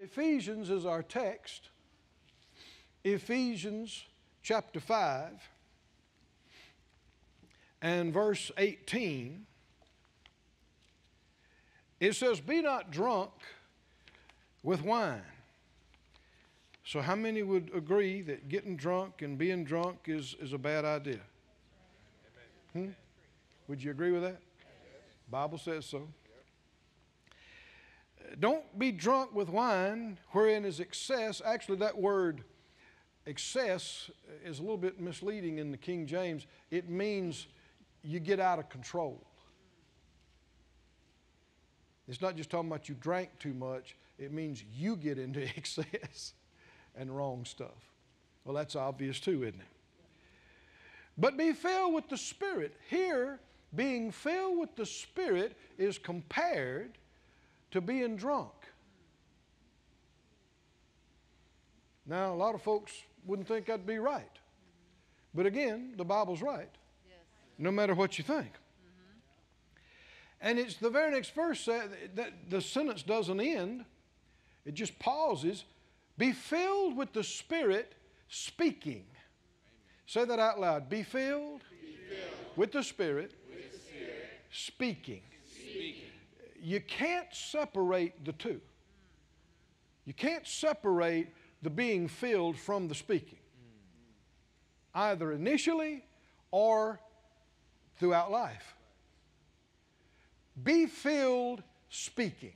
Ephesians is our text. Ephesians chapter 5 and verse 18. It says, Be not drunk with wine. So, how many would agree that getting drunk and being drunk is, is a bad idea? Hmm? Would you agree with that? Bible says so. Don't be drunk with wine, wherein is excess. Actually, that word excess is a little bit misleading in the King James. It means you get out of control. It's not just talking about you drank too much, it means you get into excess and wrong stuff. Well, that's obvious too, isn't it? But be filled with the Spirit. Here, being filled with the Spirit is compared to being drunk. Now, a lot of folks wouldn't think that'd be right. But again, the Bible's right. Yes. No matter what you think. Mm-hmm. And it's the very next verse that, the sentence doesn't end, it just pauses. Be filled with the Spirit speaking. Amen. Say that out loud. Be filled, Be filled with the Spirit, with the Spirit speaking you can't separate the two. You can't separate the being filled from the speaking, either initially or throughout life. Be filled speaking.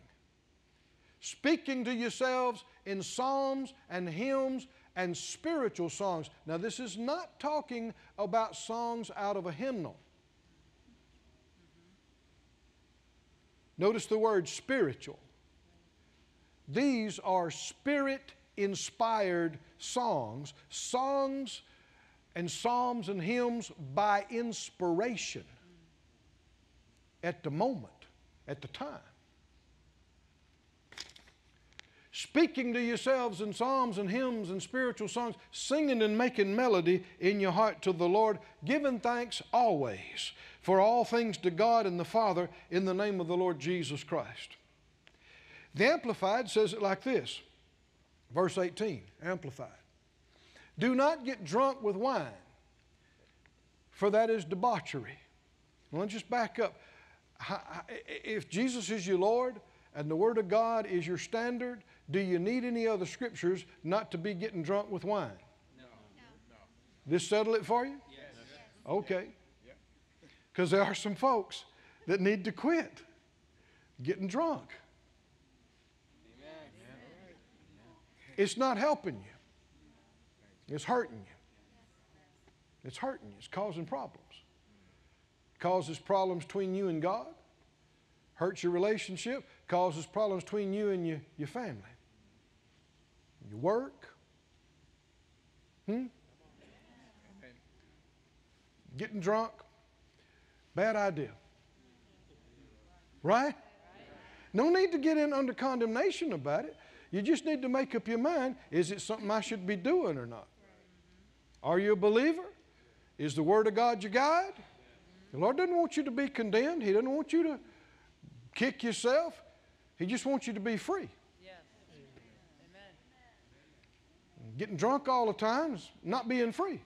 Speaking to yourselves in psalms and hymns and spiritual songs. Now, this is not talking about songs out of a hymnal. Notice the word spiritual. These are spirit inspired songs, songs and psalms and hymns by inspiration at the moment, at the time. Speaking to yourselves in psalms and hymns and spiritual songs, singing and making melody in your heart to the Lord, giving thanks always for all things to God and the Father in the name of the Lord Jesus Christ. The Amplified says it like this verse 18, Amplified. Do not get drunk with wine, for that is debauchery. Well, let's just back up. If Jesus is your Lord and the Word of God is your standard, do you need any other scriptures not to be getting drunk with wine? No. no. This settle it for you? Yes. Okay. Because there are some folks that need to quit getting drunk. It's not helping you, it's hurting you. It's hurting you, it's causing problems. It causes problems between you and God, hurts your relationship, causes problems between you and your, your family, your work. Hmm? Getting drunk, Bad idea. Right? No need to get in under condemnation about it. You just need to make up your mind is it something I should be doing or not? Are you a believer? Is the Word of God your guide? The Lord doesn't want you to be condemned. He doesn't want you to kick yourself. He just wants you to be free. Amen. Getting drunk all the time is not being free.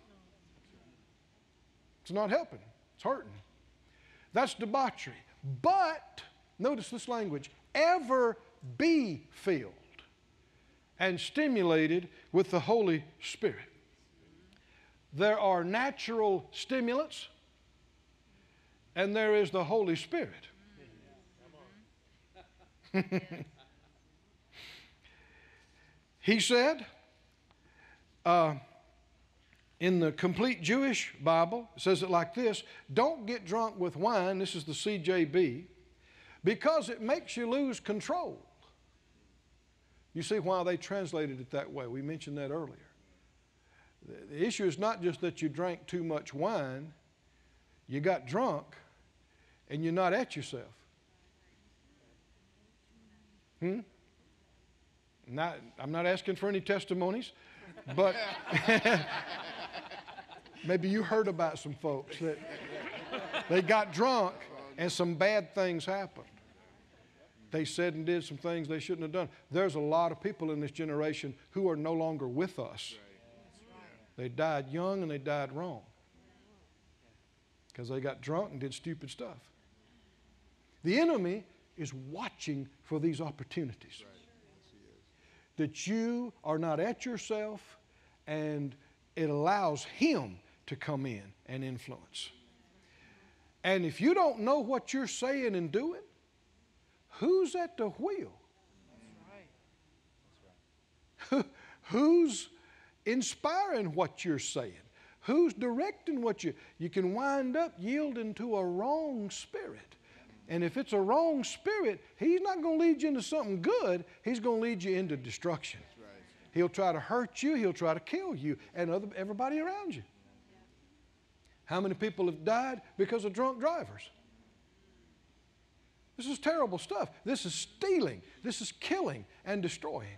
It's not helping. It's hurting. That's debauchery. But, notice this language, ever be filled and stimulated with the Holy Spirit. There are natural stimulants, and there is the Holy Spirit. he said, uh, in the complete Jewish Bible, it says it like this Don't get drunk with wine, this is the CJB, because it makes you lose control. You see why they translated it that way. We mentioned that earlier. The issue is not just that you drank too much wine, you got drunk, and you're not at yourself. Hmm? Not, I'm not asking for any testimonies, but Maybe you heard about some folks that they got drunk and some bad things happened. They said and did some things they shouldn't have done. There's a lot of people in this generation who are no longer with us. They died young and they died wrong because they got drunk and did stupid stuff. The enemy is watching for these opportunities. That you are not at yourself and it allows him to come in and influence. And if you don't know what you're saying and doing, who's at the wheel? Who's inspiring what you're saying? Who's directing what you you can wind up yielding to a wrong spirit. And if it's a wrong spirit, he's not going to lead you into something good, he's going to lead you into destruction. He'll try to hurt you, he'll try to kill you and other, everybody around you. How many people have died because of drunk drivers? This is terrible stuff. This is stealing. This is killing and destroying.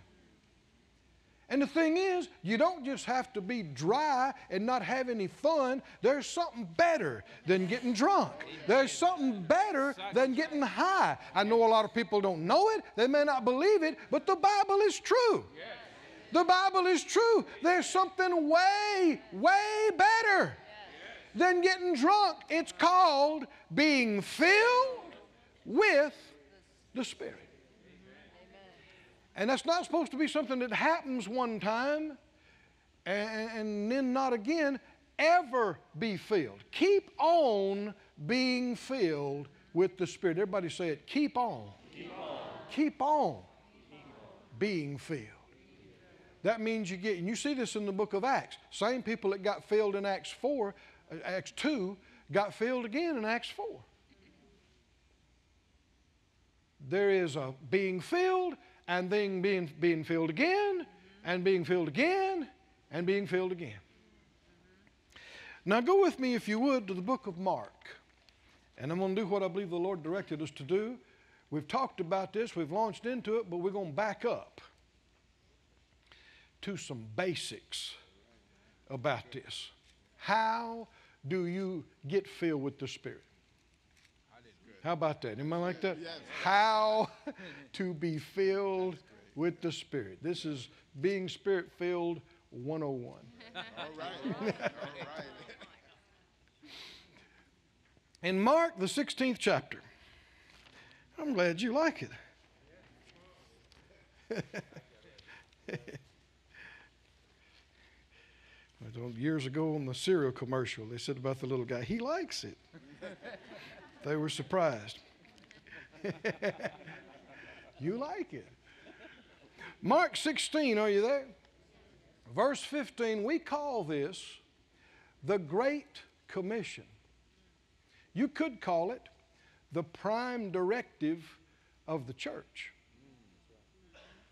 And the thing is, you don't just have to be dry and not have any fun. There's something better than getting drunk. There's something better than getting high. I know a lot of people don't know it, they may not believe it, but the Bible is true. The Bible is true. There's something way, way better than getting drunk. It's called being filled with the Spirit. And that's not supposed to be something that happens one time and, and then not again. Ever be filled. Keep on being filled with the Spirit. Everybody say it. Keep on. Keep on. Keep on being filled. That means you get, and you see this in the book of Acts. Same people that got filled in Acts 4, uh, Acts 2, got filled again in Acts 4. There is a being filled and then being, being filled again, and being filled again, and being filled again. Now, go with me, if you would, to the book of Mark. And I'm going to do what I believe the Lord directed us to do. We've talked about this, we've launched into it, but we're going to back up to some basics about this. How do you get filled with the Spirit? How about that? Am I like that? Yes. How to be filled with the Spirit. This is being Spirit filled 101. All right. All right. In Mark, the 16th chapter, I'm glad you like it. Years ago on the cereal commercial, they said about the little guy, he likes it. They were surprised. you like it. Mark 16, are you there? Verse 15, we call this the Great Commission. You could call it the prime directive of the church.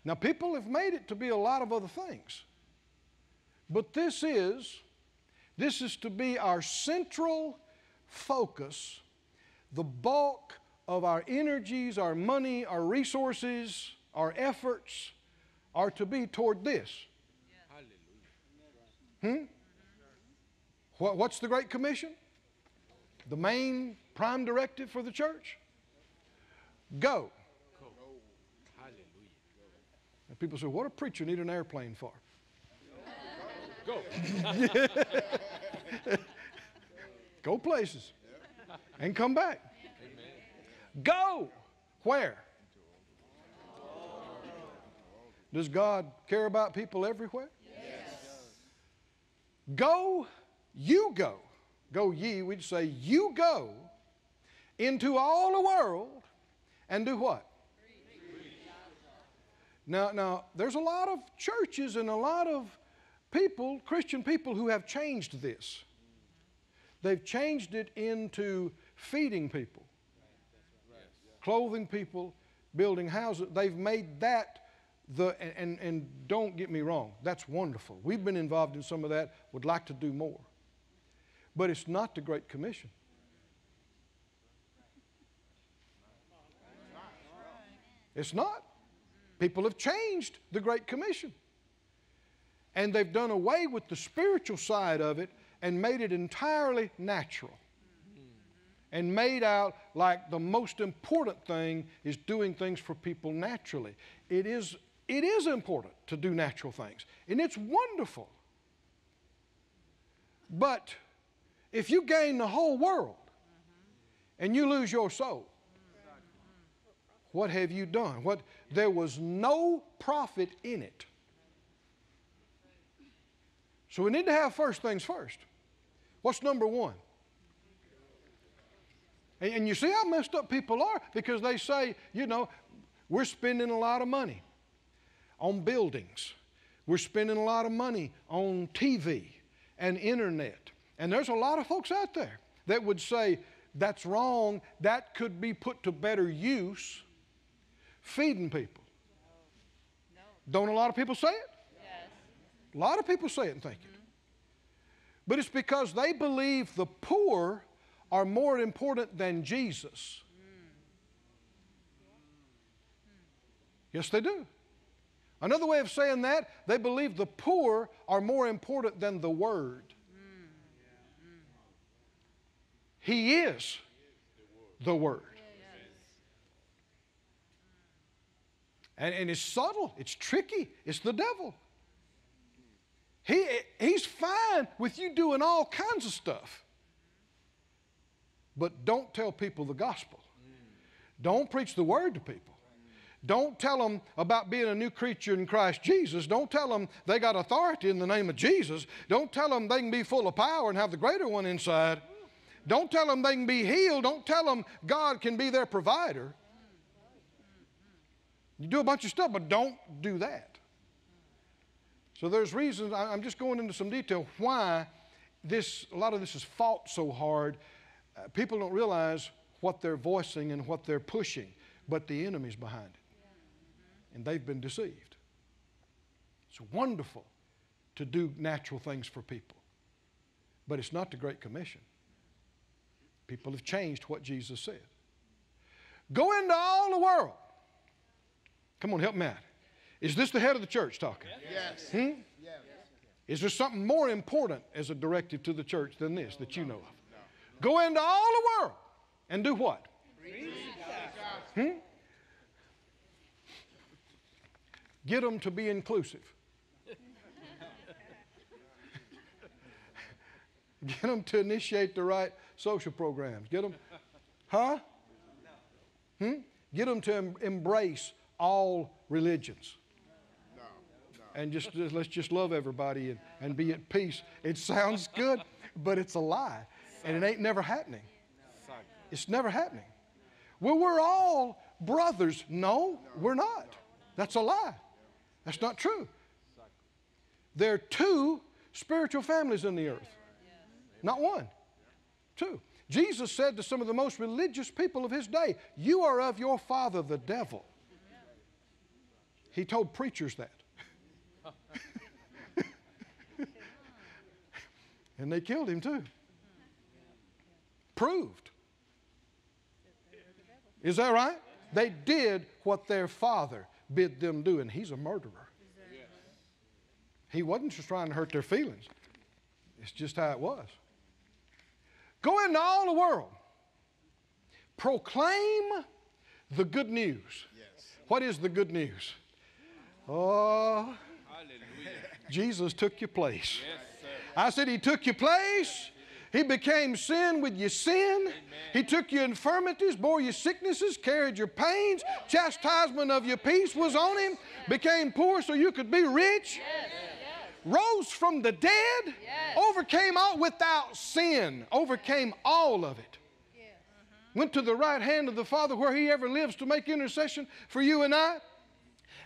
Now, people have made it to be a lot of other things. But this is, this is to be our central focus the bulk of our energies, our money, our resources, our efforts are to be toward this. Hmm? What, what's the Great Commission? The main prime directive for the church? Go. hallelujah And people say, what a preacher need an airplane for? Go. Go places and come back. Amen. Go. Where? Does God care about people everywhere? Yes. Go, you go. Go ye, we'd say, you go into all the world and do what? Now, now, there's a lot of churches and a lot of people, Christian people, who have changed this. They've changed it into feeding people, clothing people, building houses. They've made that the, and, and don't get me wrong, that's wonderful. We've been involved in some of that, would like to do more. But it's not the Great Commission. It's not. People have changed the Great Commission. And they've done away with the spiritual side of it and made it entirely natural. and made out like the most important thing is doing things for people naturally. It is, it is important to do natural things, and it's wonderful. But if you gain the whole world and you lose your soul, what have you done? What there was no profit in it. So we need to have first things first. What's number one? And, and you see how messed up people are because they say, you know, we're spending a lot of money on buildings. We're spending a lot of money on TV and internet. And there's a lot of folks out there that would say that's wrong, that could be put to better use feeding people. No. Don't a lot of people say it? A lot of people say it and think it. But it's because they believe the poor are more important than Jesus. Yes, they do. Another way of saying that, they believe the poor are more important than the Word. He is the Word. And, and it's subtle, it's tricky, it's the devil. He, he's fine with you doing all kinds of stuff. But don't tell people the gospel. Don't preach the word to people. Don't tell them about being a new creature in Christ Jesus. Don't tell them they got authority in the name of Jesus. Don't tell them they can be full of power and have the greater one inside. Don't tell them they can be healed. Don't tell them God can be their provider. You do a bunch of stuff, but don't do that. So there's reasons, I'm just going into some detail why this, a lot of this is fought so hard. Uh, people don't realize what they're voicing and what they're pushing, but the enemy's behind it. And they've been deceived. It's wonderful to do natural things for people, but it's not the Great Commission. People have changed what Jesus said. Go into all the world Come on, help me out. Is this the head of the church talking? Yes. Hmm? Yes. Is there something more important as a directive to the church than this that you know of? No. Go into all the world and do what? Hmm? Get them to be inclusive. Get them to initiate the right social programs. Get them, huh? Hmm? Get them to em- embrace all religions. And just, let's just love everybody and, and be at peace. It sounds good, but it's a lie. And it ain't never happening. It's never happening. Well, we're all brothers. No, we're not. That's a lie. That's not true. There are two spiritual families in the earth, not one, two. Jesus said to some of the most religious people of his day, You are of your father, the devil. He told preachers that. And they killed him too. Proved. Is that right? They did what their father bid them do, and he's a murderer. He wasn't just trying to hurt their feelings, it's just how it was. Go into all the world, proclaim the good news. Yes. What is the good news? Oh, Jesus took your place. I said, He took your place. He became sin with your sin. Amen. He took your infirmities, bore your sicknesses, carried your pains. Chastisement of your peace was on him. Became poor so you could be rich. Yes. Rose from the dead. Yes. Overcame all without sin. Overcame all of it. Went to the right hand of the Father where he ever lives to make intercession for you and I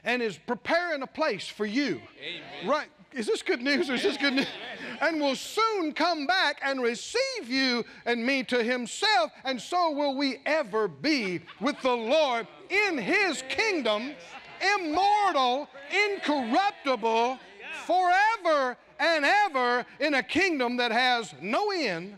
and is preparing a place for you. Amen. Right? Is this good news or is this good news? And will soon come back and receive you and me to himself, and so will we ever be with the Lord in his kingdom, immortal, incorruptible, forever and ever in a kingdom that has no end.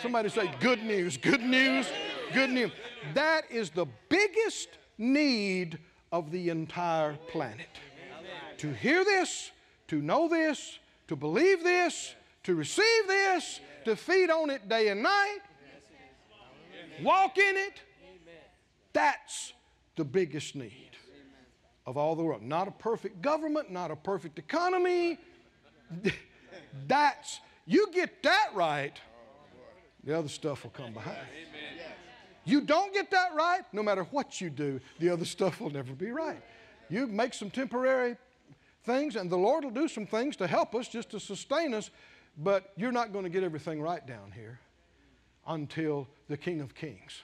Somebody say, Good news, good news, good news. That is the biggest need of the entire planet. To hear this, to know this, to believe this, to receive this, to feed on it day and night, walk in it. That's the biggest need of all the world. Not a perfect government, not a perfect economy. That's, you get that right, the other stuff will come behind. You don't get that right, no matter what you do, the other stuff will never be right. You make some temporary things, and the Lord will do some things to help us, just to sustain us, but you're not going to get everything right down here until the King of Kings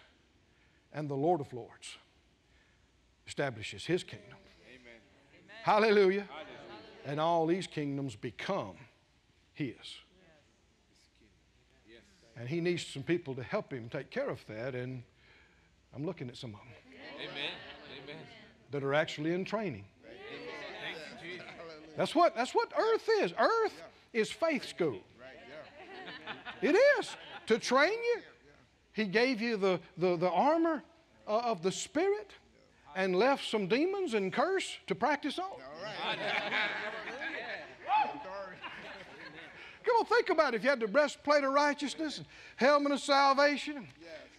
and the Lord of Lords establishes his kingdom. Amen. Hallelujah. Hallelujah. And all these kingdoms become his. And he needs some people to help him take care of that, and I'm looking at some of them. Amen. Amen. That are actually in training. That's what, that's what earth is. Earth is faith school. It is. To train you. He gave you the, the, the armor uh, of the Spirit and left some demons and curse to practice on. Come on, think about it. If you had the breastplate of righteousness, and helmet of salvation,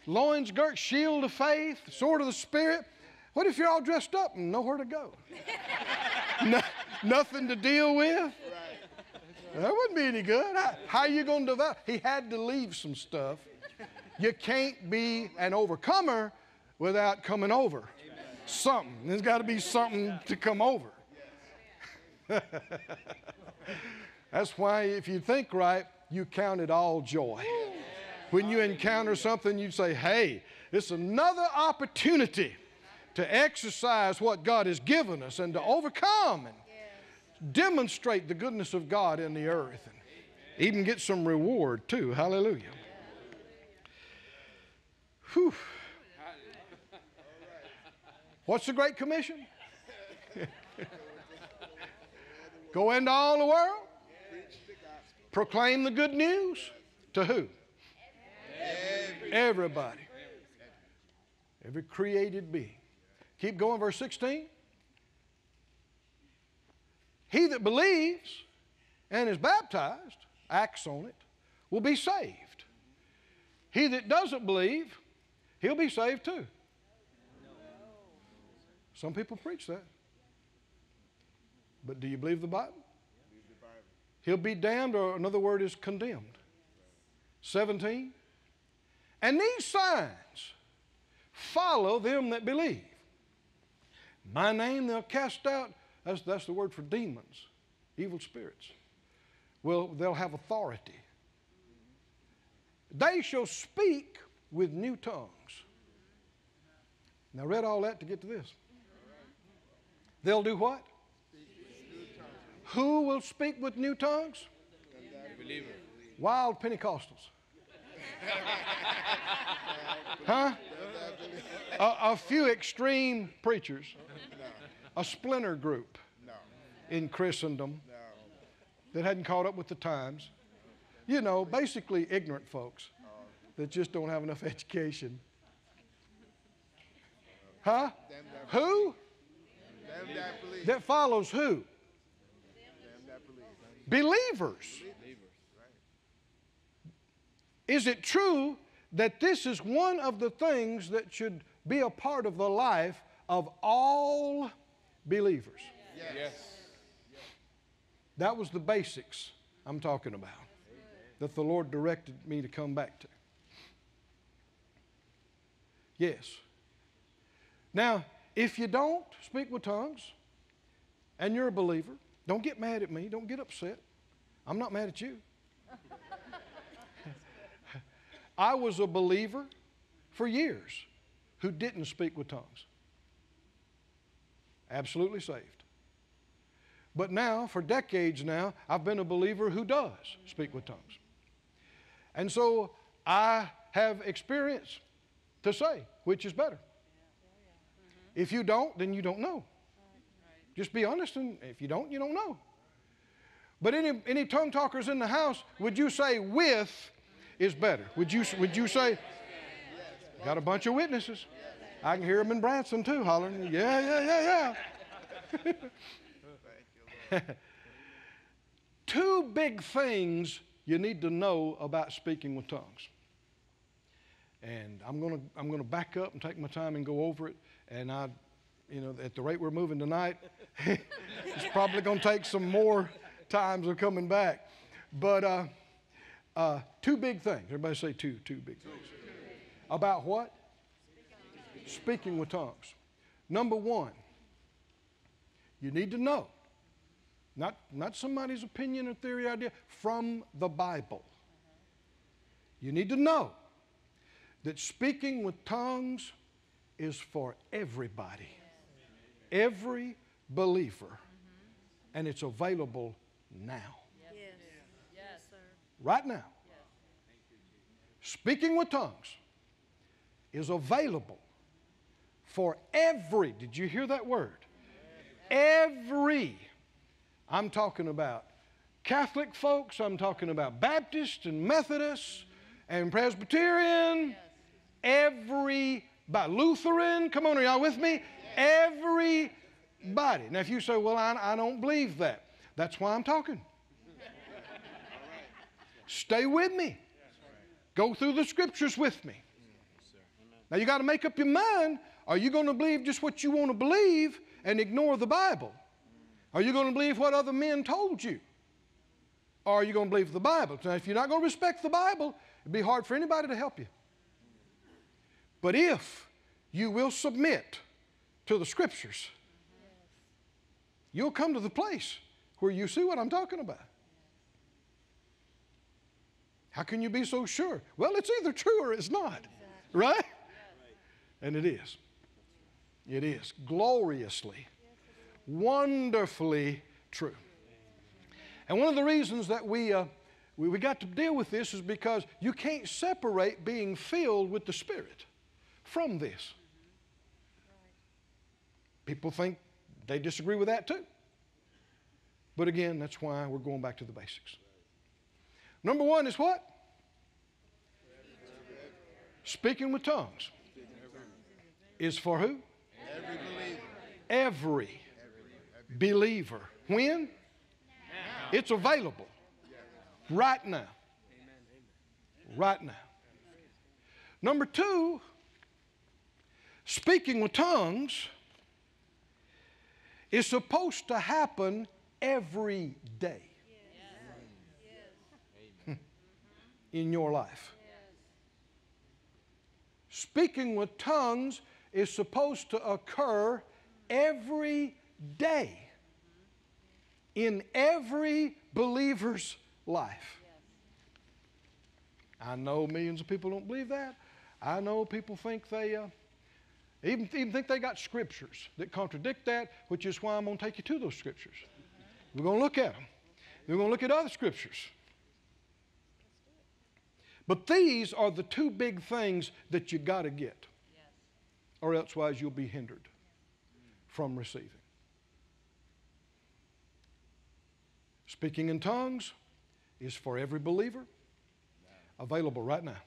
loins girt, shield of faith, sword of the Spirit. What if you're all dressed up and nowhere to go? no, nothing to deal with? That wouldn't be any good. How, you going to develop? He had to leave some stuff. You can't be an overcomer without coming over. Something. There's got to be something to come over. That's why, if you think right, you count it all joy. When you encounter something, you say, hey, it's another opportunity to exercise what God has given us and to overcome and demonstrate the goodness of God in the earth and even get some reward too. Hallelujah. Whew. What's the Great Commission? Go into all the world, proclaim the good news to who? Everybody. Every created being. Keep going, verse 16. He that believes and is baptized, acts on it, will be saved. He that doesn't believe, he'll be saved too. Some people preach that. But do you believe the Bible? He'll be damned, or another word is condemned. 17. And these signs follow them that believe. My name they'll cast out, that's, that's the word for demons, evil spirits. Well, they'll have authority. They shall speak with new tongues. Now, read all that to get to this. They'll do what? Who will speak with new tongues? Wild Pentecostals. huh? A, a, few extreme preachers, a splinter group in Christendom that hadn't caught up with the times. You know, basically ignorant folks that just don't have enough education. Huh? Who? That follows who? Believers. Is it true that this is one of the things that should be a part of the life of all believers? Yes. That was the basics I'm talking about that the Lord directed me to come back to. Yes. Now, if you don't speak with tongues and you're a believer, don't get mad at me. Don't get upset. I'm not mad at you. I was a believer for years who didn't speak with tongues. Absolutely saved. But now, for decades now, I've been a believer who does speak with tongues. And so I have experience to say which is better. If you don't, then you don't know. Just be honest, and if you don't, you don't know. But any, any tongue talkers in the house, would you say with is better? Would you, would you say, got a bunch of witnesses? I can hear them in Branson too, hollering, yeah, yeah, yeah, yeah. Two big things you need to know about speaking with tongues. And I'm going to I'm going to back up and take my time and go over it. And I, you know, at the rate we're moving tonight, it's probably going to take some more times of coming back. But uh, uh, two big things. Everybody say two, two big things. About what? Speaking with tongues. Number one, you need to know, not, not somebody's opinion or theory idea, from the Bible. You need to know that speaking with tongues is for everybody, every believer, and it's available now. Yes. Yes. Right now. Speaking with tongues is available for every, did you hear that word? Every. I'm talking about Catholic folks, I'm talking about Baptist and Methodist and Presbyterian, every, by Lutheran, come on, are y'all with me? Everybody. Now, if you say, well, I, I don't believe that, that's why I'm talking. Stay with me. Go through the scriptures with me. Now you got to make up your mind. Are you going to believe just what you want to believe and ignore the Bible? Are you going to believe what other men told you? Or are you going to believe the Bible? Now, if you're not going to respect the Bible, it'd be hard for anybody to help you. But if you will submit to the scriptures, you'll come to the place where you see what I'm talking about. How can you be so sure? Well, it's either true or it's not, right? And it is. It is gloriously, wonderfully true. And one of the reasons that we, uh, we, we got to deal with this is because you can't separate being filled with the Spirit from this. People think they disagree with that too. But again, that's why we're going back to the basics. Number one is what? Speaking with tongues is for who? Every believer. When? It's available. Right now. Right now. Number two, speaking with tongues is supposed to happen every day in your life. Speaking with tongues is supposed to occur every day in every believer's life. I know millions of people don't believe that. I know people think they uh, even, even think they got scriptures that contradict that, which is why I'm going to take you to those scriptures. We're going to look at them. We're going to look at other scriptures. But these are the two big things that you got to get, or elsewise you'll be hindered from receiving. Speaking in tongues is for every believer, available right now.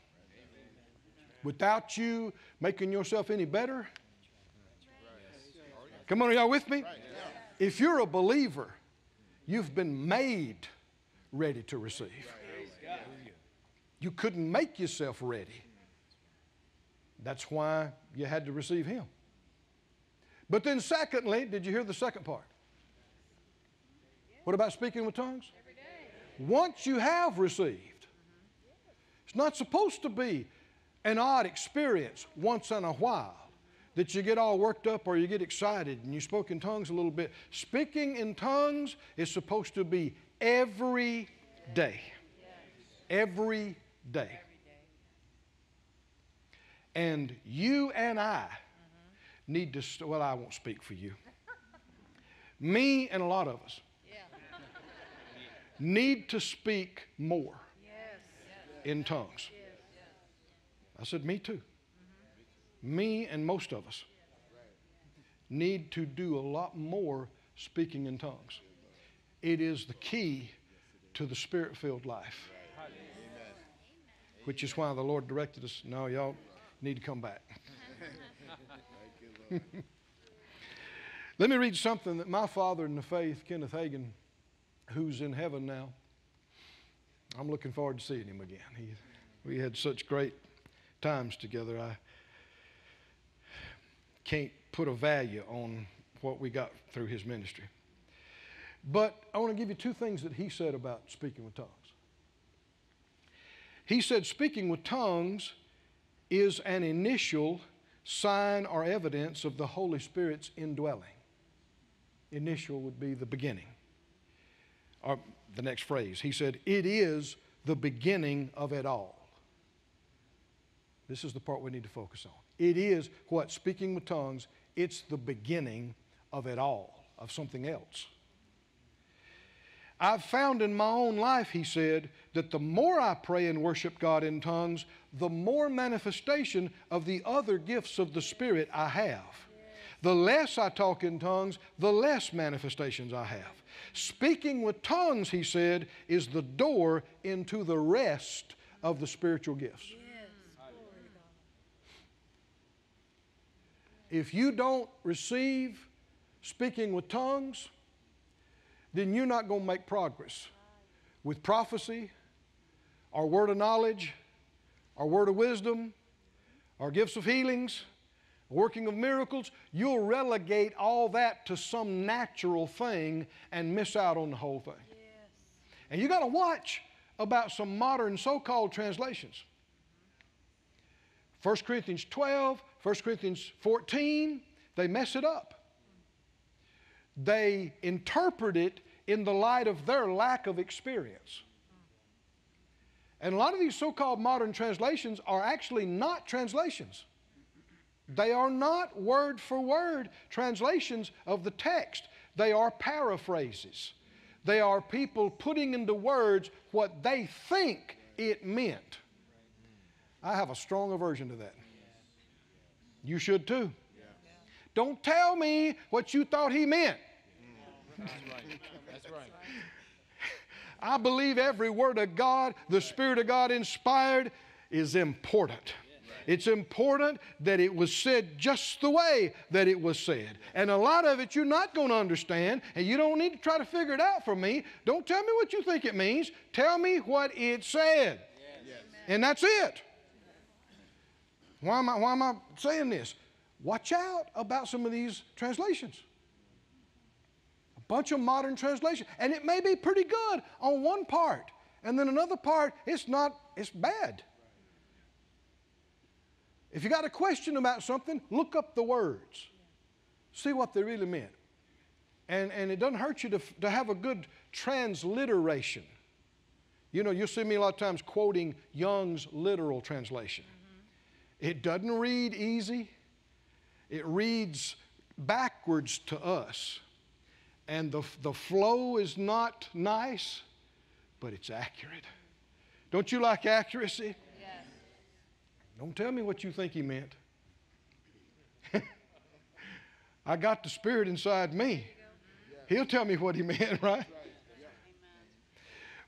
Without you making yourself any better. Come on, are y'all with me? If you're a believer, you've been made ready to receive. You couldn't make yourself ready. That's why you had to receive Him. But then, secondly, did you hear the second part? What about speaking with tongues? Once you have received, it's not supposed to be an odd experience once in a while that you get all worked up or you get excited and you spoke in tongues a little bit. Speaking in tongues is supposed to be every day. Every day. And you and I need to, st- well, I won't speak for you. Me and a lot of us need to speak more in tongues. I said, me too. Mm-hmm. Me and most of us need to do a lot more speaking in tongues. It is the key to the spirit filled life which is why the Lord directed us. No, y'all need to come back. Let me read something that my father in the faith, Kenneth Hagin, who's in heaven now, I'm looking forward to seeing him again. He, we had such great times together. I can't put a value on what we got through his ministry. But I want to give you two things that he said about speaking with tongues. He said, speaking with tongues is an initial sign or evidence of the Holy Spirit's indwelling. Initial would be the beginning. Or the next phrase, he said, it is the beginning of it all. This is the part we need to focus on. It is what? Speaking with tongues, it's the beginning of it all, of something else. I've found in my own life, he said, that the more I pray and worship God in tongues, the more manifestation of the other gifts of the Spirit I have. The less I talk in tongues, the less manifestations I have. Speaking with tongues, he said, is the door into the rest of the spiritual gifts. If you don't receive speaking with tongues, then you're not going to make progress with prophecy, our word of knowledge, our word of wisdom, our gifts of healings, working of miracles. You'll relegate all that to some natural thing and miss out on the whole thing. Yes. And you got to watch about some modern so called translations. 1 Corinthians 12, 1 Corinthians 14, they mess it up. They interpret it in the light of their lack of experience. And a lot of these so called modern translations are actually not translations. They are not word for word translations of the text, they are paraphrases. They are people putting into words what they think it meant. I have a strong aversion to that. You should too. Don't tell me what you thought he meant. That's right. That's right. I believe every word of God, the Spirit of God inspired, is important. It's important that it was said just the way that it was said. And a lot of it you're not going to understand, and you don't need to try to figure it out for me. Don't tell me what you think it means. Tell me what it said. Yes. And that's it. Why am, I, why am I saying this? Watch out about some of these translations. Bunch of modern translations. And it may be pretty good on one part, and then another part, it's not, it's bad. If you got a question about something, look up the words. See what they really meant. And, and it doesn't hurt you to, to have a good transliteration. You know, you'll see me a lot of times quoting Young's literal translation. Mm-hmm. It doesn't read easy, it reads backwards to us. And the, the flow is not nice, but it's accurate. Don't you like accuracy? Yes. Don't tell me what you think he meant. I got the Spirit inside me. He'll tell me what he meant, right?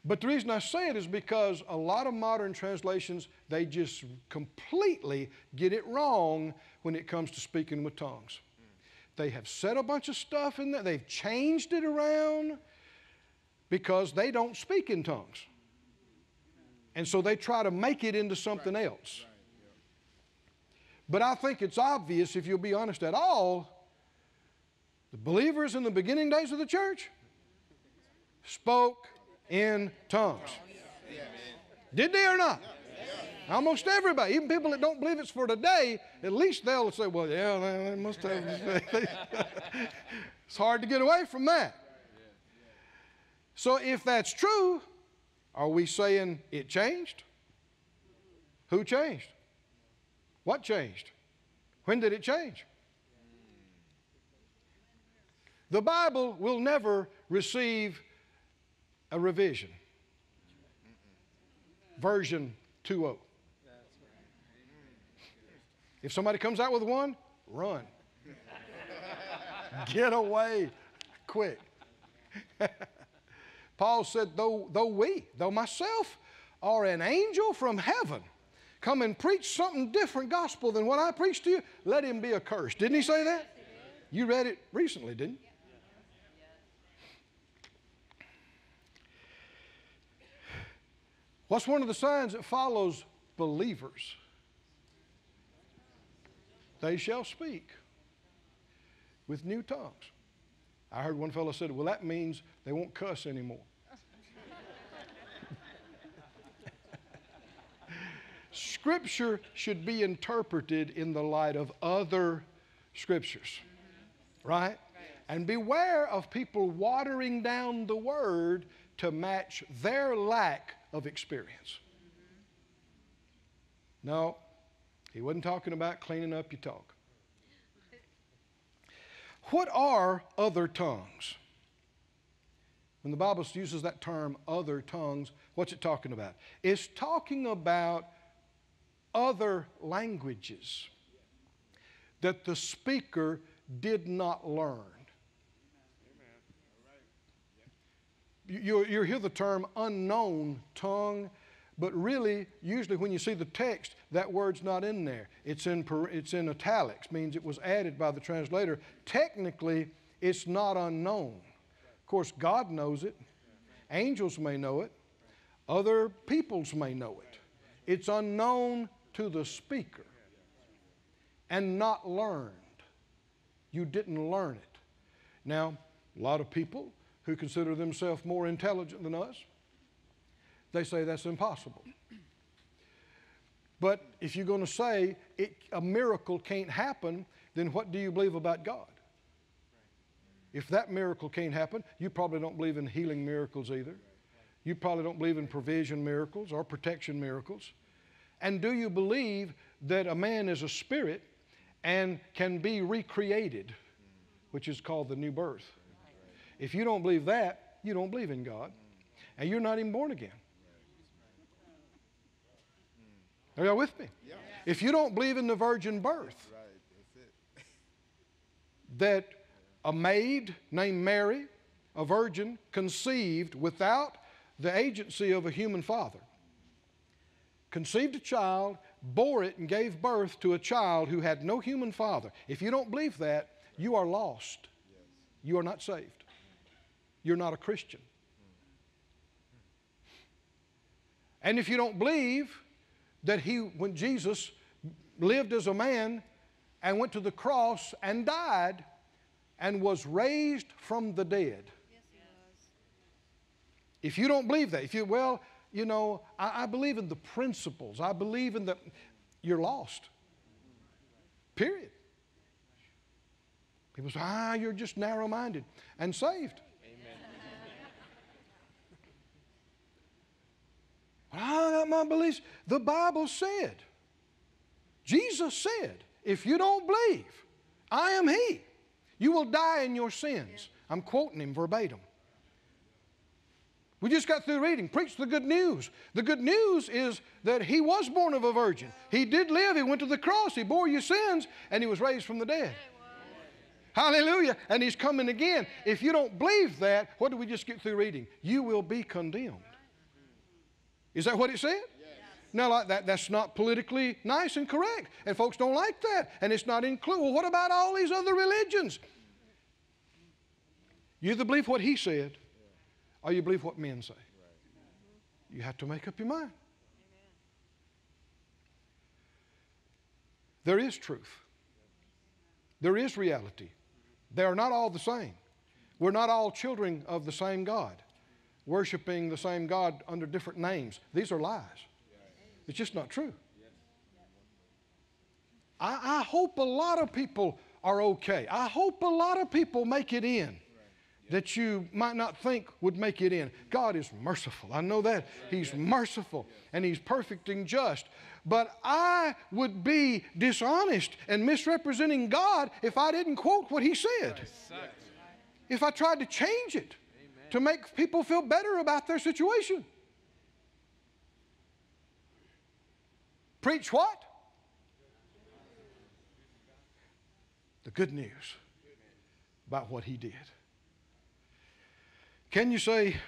But the reason I say it is because a lot of modern translations, they just completely get it wrong when it comes to speaking with tongues. They have said a bunch of stuff in there, they've changed it around because they don't speak in tongues. And so they try to make it into something else. But I think it's obvious, if you'll be honest at all, the believers in the beginning days of the church spoke in tongues. Oh, Did they or not? Almost everybody, even people that don't believe it's for today, at least they'll say, well, yeah, they must have. it's hard to get away from that. So if that's true, are we saying it changed? Who changed? What changed? When did it change? The Bible will never receive a revision. Version 2.0. If somebody comes out with one, run. Get away quick. Paul said, though, though we, though myself, are an angel from heaven, come and preach something different gospel than what I preach to you, let him be accursed. Didn't he say that? You read it recently, didn't you? What's one of the signs that follows believers? They shall speak with new tongues. I heard one fellow said, Well, that means they won't cuss anymore. Scripture should be interpreted in the light of other scriptures, right? And beware of people watering down the word to match their lack of experience. No, he wasn't talking about cleaning up your talk. What are other tongues? When the Bible uses that term, other tongues, what's it talking about? It's talking about other languages that the speaker did not learn. You, you hear the term unknown tongue, but really, usually when you see the text, that word's not in there. It's in, it's in italics, means it was added by the translator. Technically, it's not unknown. Of course, God knows it. Angels may know it. Other peoples may know it. It's unknown to the speaker and not learned. You didn't learn it. Now, a lot of people who consider themselves more intelligent than us, they say that's impossible. But if you're going to say it, a miracle can't happen, then what do you believe about God? If that miracle can't happen, you probably don't believe in healing miracles either. You probably don't believe in provision miracles or protection miracles. And do you believe that a man is a spirit and can be recreated, which is called the new birth? If you don't believe that, you don't believe in God. And you're not even born again. Are y'all with me? If you don't believe in the virgin birth, that a maid named Mary, a virgin, conceived without the agency of a human father, conceived a child, bore it, and gave birth to a child who had no human father. If you don't believe that, you are lost. You are not saved. You're not a Christian. And if you don't believe that he, when Jesus lived as a man and went to the cross and died and was raised from the dead, if you don't believe that, if you, well, you know, I, I believe in the principles. I believe in the, you're lost. Period. People say, ah, you're just narrow minded and saved. I got my beliefs. The Bible said, Jesus said, if you don't believe, I am He. You will die in your sins. I'm quoting him verbatim. We just got through reading. Preach the good news. The good news is that he was born of a virgin. He did live. He went to the cross. He bore your sins, and he was raised from the dead. Hallelujah. And he's coming again. If you don't believe that, what did we just get through reading? You will be condemned. Is that what it said? Yes. Now, like that, that's not politically nice and correct. And folks don't like that. And it's not included. Well, what about all these other religions? You either believe what he said or you believe what men say. You have to make up your mind. There is truth. There is reality. They are not all the same. We're not all children of the same God, worshiping the same God under different names. These are lies. It's just not true. I, I hope a lot of people are okay. I hope a lot of people make it in that you might not think would make it in. God is merciful. I know that. He's merciful and He's perfect and just. But I would be dishonest and misrepresenting God if I didn't quote what He said. If I tried to change it to make people feel better about their situation. Preach what? The good news about what He did. Can you say,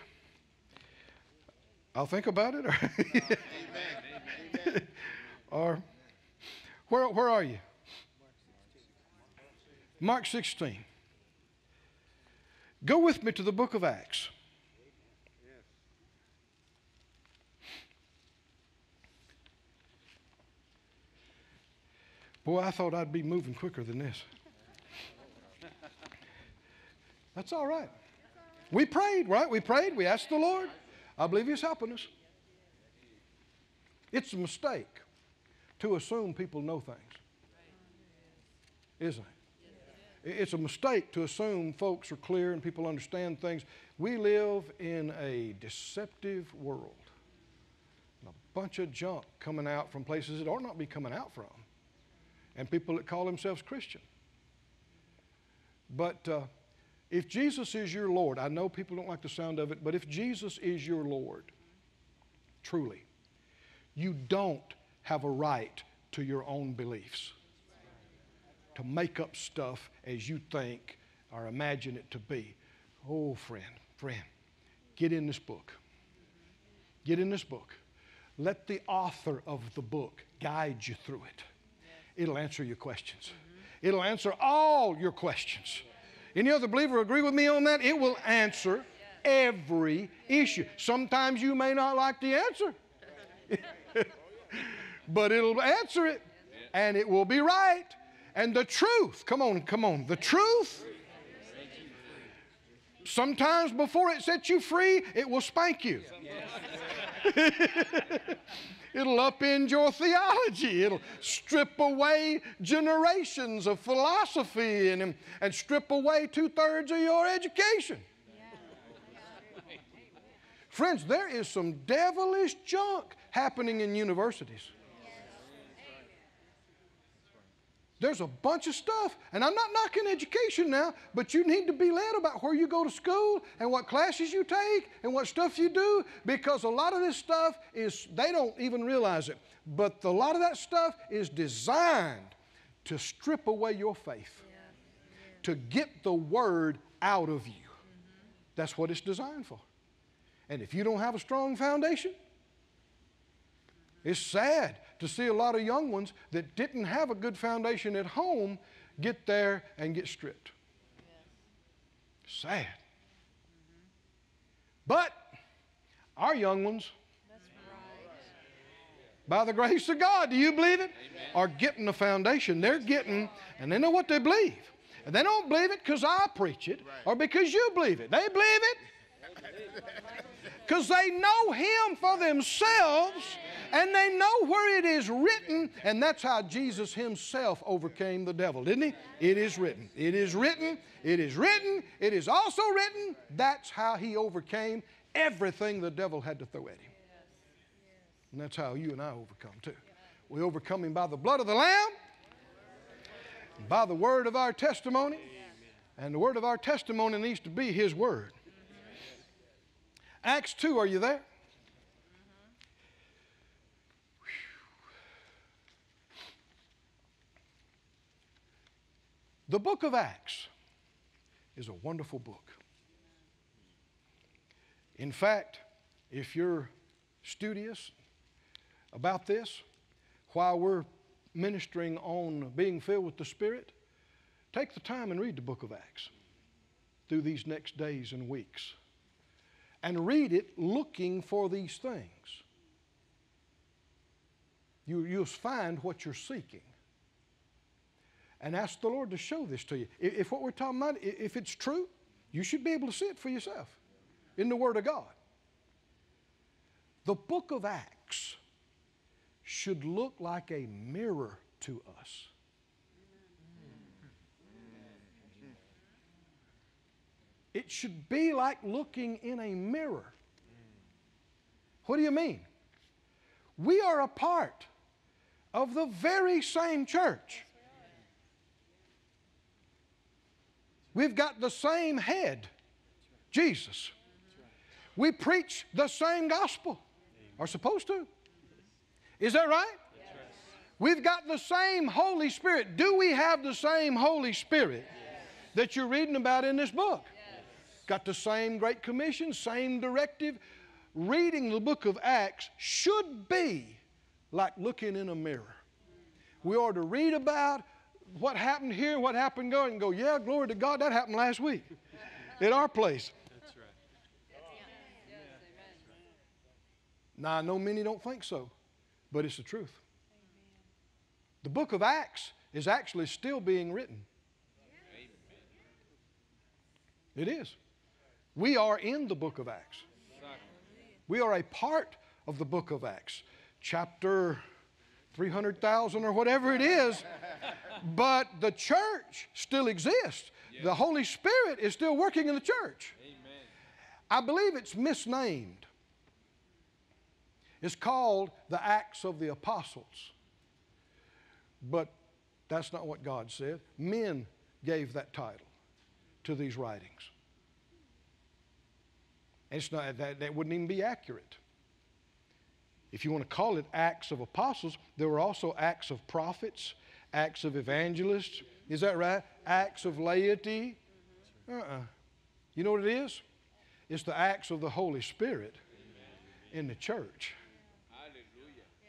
I'll think about it? Or, where, where are you? Mark 16. Go with me to the book of Acts. Boy, I thought I'd be moving quicker than this. That's all right. We prayed, right? We prayed. We asked the Lord. I believe He's helping us. It's a mistake to assume people know things, isn't it? It's a mistake to assume folks are clear and people understand things. We live in a deceptive world. And a bunch of junk coming out from places it ought not be coming out from. And people that call themselves Christian. But uh, if Jesus is your Lord, I know people don't like the sound of it, but if Jesus is your Lord, truly, you don't have a right to your own beliefs, to make up stuff as you think or imagine it to be. Oh, friend, friend, get in this book. Get in this book. Let the author of the book guide you through it. It'll answer your questions. It'll answer all your questions. Any other believer agree with me on that? It will answer every issue. Sometimes you may not like the answer, but it'll answer it and it will be right. And the truth, come on, come on, the truth. Sometimes before it sets you free, it will spank you. It'll upend your theology. It'll strip away generations of philosophy and, and strip away two thirds of your education. Friends, there is some devilish junk happening in universities. There's a bunch of stuff, and I'm not knocking education now, but you need to be led about where you go to school and what classes you take and what stuff you do because a lot of this stuff is, they don't even realize it, but a lot of that stuff is designed to strip away your faith, to get the word out of you. Mm-hmm. That's what it's designed for. And if you don't have a strong foundation, it's sad to see a lot of young ones that didn't have a good foundation at home get there and get stripped. Sad. Mm-hmm. But our young ones, by the grace of God, do you believe it? Are getting the foundation. They're getting, and they know what they believe. And they don't believe it because I preach it or because you believe it. They believe it because they know Him for themselves and they know where it is written, and that's how Jesus himself overcame the devil, didn't he? It is written. It is written. It is written. It is also written. That's how he overcame everything the devil had to throw at him. And that's how you and I overcome too. We overcome him by the blood of the Lamb, by the word of our testimony, and the word of our testimony needs to be his word. Acts 2, are you there? The book of Acts is a wonderful book. In fact, if you're studious about this, while we're ministering on being filled with the Spirit, take the time and read the book of Acts through these next days and weeks. And read it looking for these things. You, you'll find what you're seeking and ask the Lord to show this to you. If what we're talking about, if it's true, you should be able to see it for yourself in the Word of God. The book of Acts should look like a mirror to us. It should be like looking in a mirror. What do you mean? We are a part of the very same church. We've got the same head, Jesus. We preach the same gospel, are supposed to. Is that right? We've got the same Holy Spirit. Do we have the same Holy Spirit that you're reading about in this book? Got the same Great Commission, same directive. Reading the book of Acts should be like looking in a mirror. We are to read about what happened here, what happened going, and go, yeah, glory to God, that happened last week at our place. That's right. Now, I know many don't think so, but it's the truth. The book of Acts is actually still being written. It is. We are in the book of Acts. We are a part of the book of Acts, chapter 300,000 or whatever it is. But the church still exists. The Holy Spirit is still working in the church. I believe it's misnamed. It's called the Acts of the Apostles. But that's not what God said. Men gave that title to these writings. And it's not, that, that wouldn't even be accurate. If you want to call it Acts of Apostles, there were also Acts of Prophets, Acts of Evangelists. Is that right? Acts of laity. Uh-uh. You know what it is? It's the acts of the Holy Spirit in the church.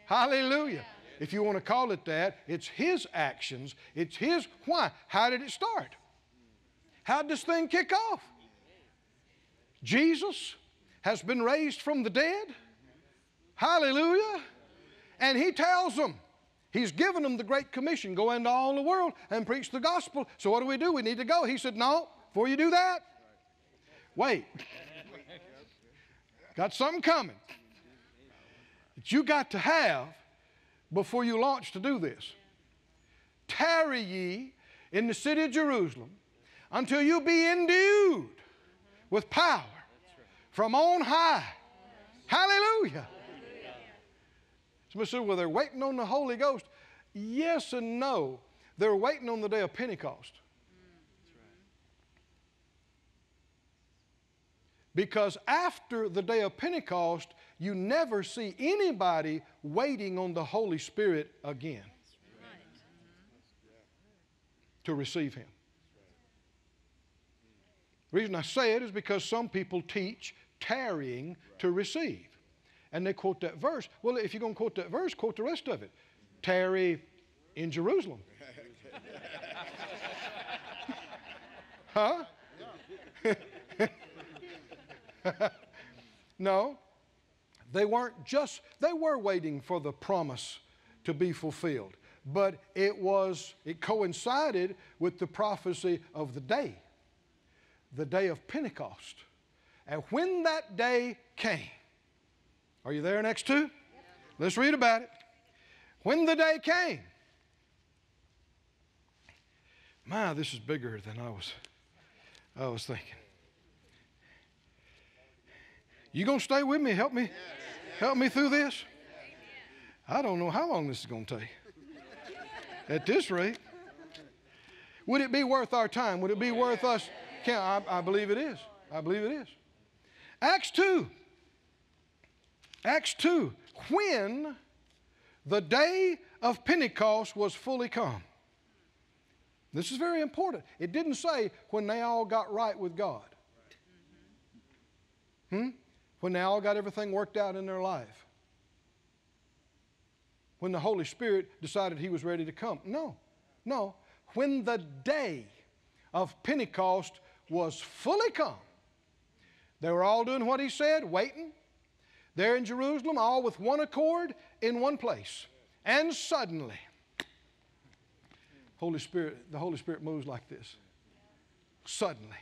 Hallelujah. Hallelujah. If you want to call it that, it's His actions. It's His. Why? How did it start? How did this thing kick off? Jesus has been raised from the dead. Hallelujah. And He tells them, He's given them the Great Commission go into all the world and preach the gospel. So what do we do? We need to go. He said, No, before you do that, wait. Got something coming that you got to have before you launch to do this. Tarry ye in the city of Jerusalem until you be endued with power from on high. Hallelujah. Somebody well, they're waiting on the Holy Ghost. Yes and no. They're waiting on the day of Pentecost. Because after the day of Pentecost, you never see anybody waiting on the Holy Spirit again to receive Him. The reason I say it is because some people teach tarrying to receive. And they quote that verse. Well, if you're going to quote that verse, quote the rest of it. Tarry in Jerusalem. huh? no, they weren't just, they were waiting for the promise to be fulfilled. But it was, it coincided with the prophecy of the day, the day of Pentecost. And when that day came, are you there next to? Let's read about it. When the day came, my, this is bigger than I was, I was thinking. You gonna stay with me? Help me, help me through this. I don't know how long this is gonna take. At this rate, would it be worth our time? Would it be worth us? I, I believe it is. I believe it is. Acts two. Acts two. When the day of Pentecost was fully come. This is very important. It didn't say when they all got right with God. Hmm? when they all got everything worked out in their life. When the Holy Spirit decided He was ready to come. No, no. When the day of Pentecost was fully come, they were all doing what He said, waiting. There in Jerusalem, all with one accord in one place. And suddenly, Holy Spirit, the Holy Spirit moves like this. Suddenly.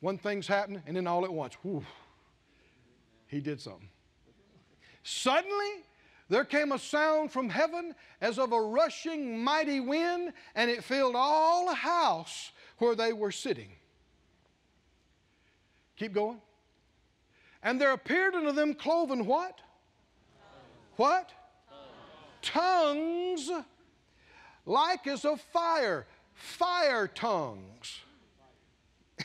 One thing's happening, and then all at once. He did something. Suddenly, there came a sound from heaven as of a rushing mighty wind, and it filled all the house where they were sitting. Keep going. And there appeared unto them cloven what? What? Tongues like as of fire. Fire tongues.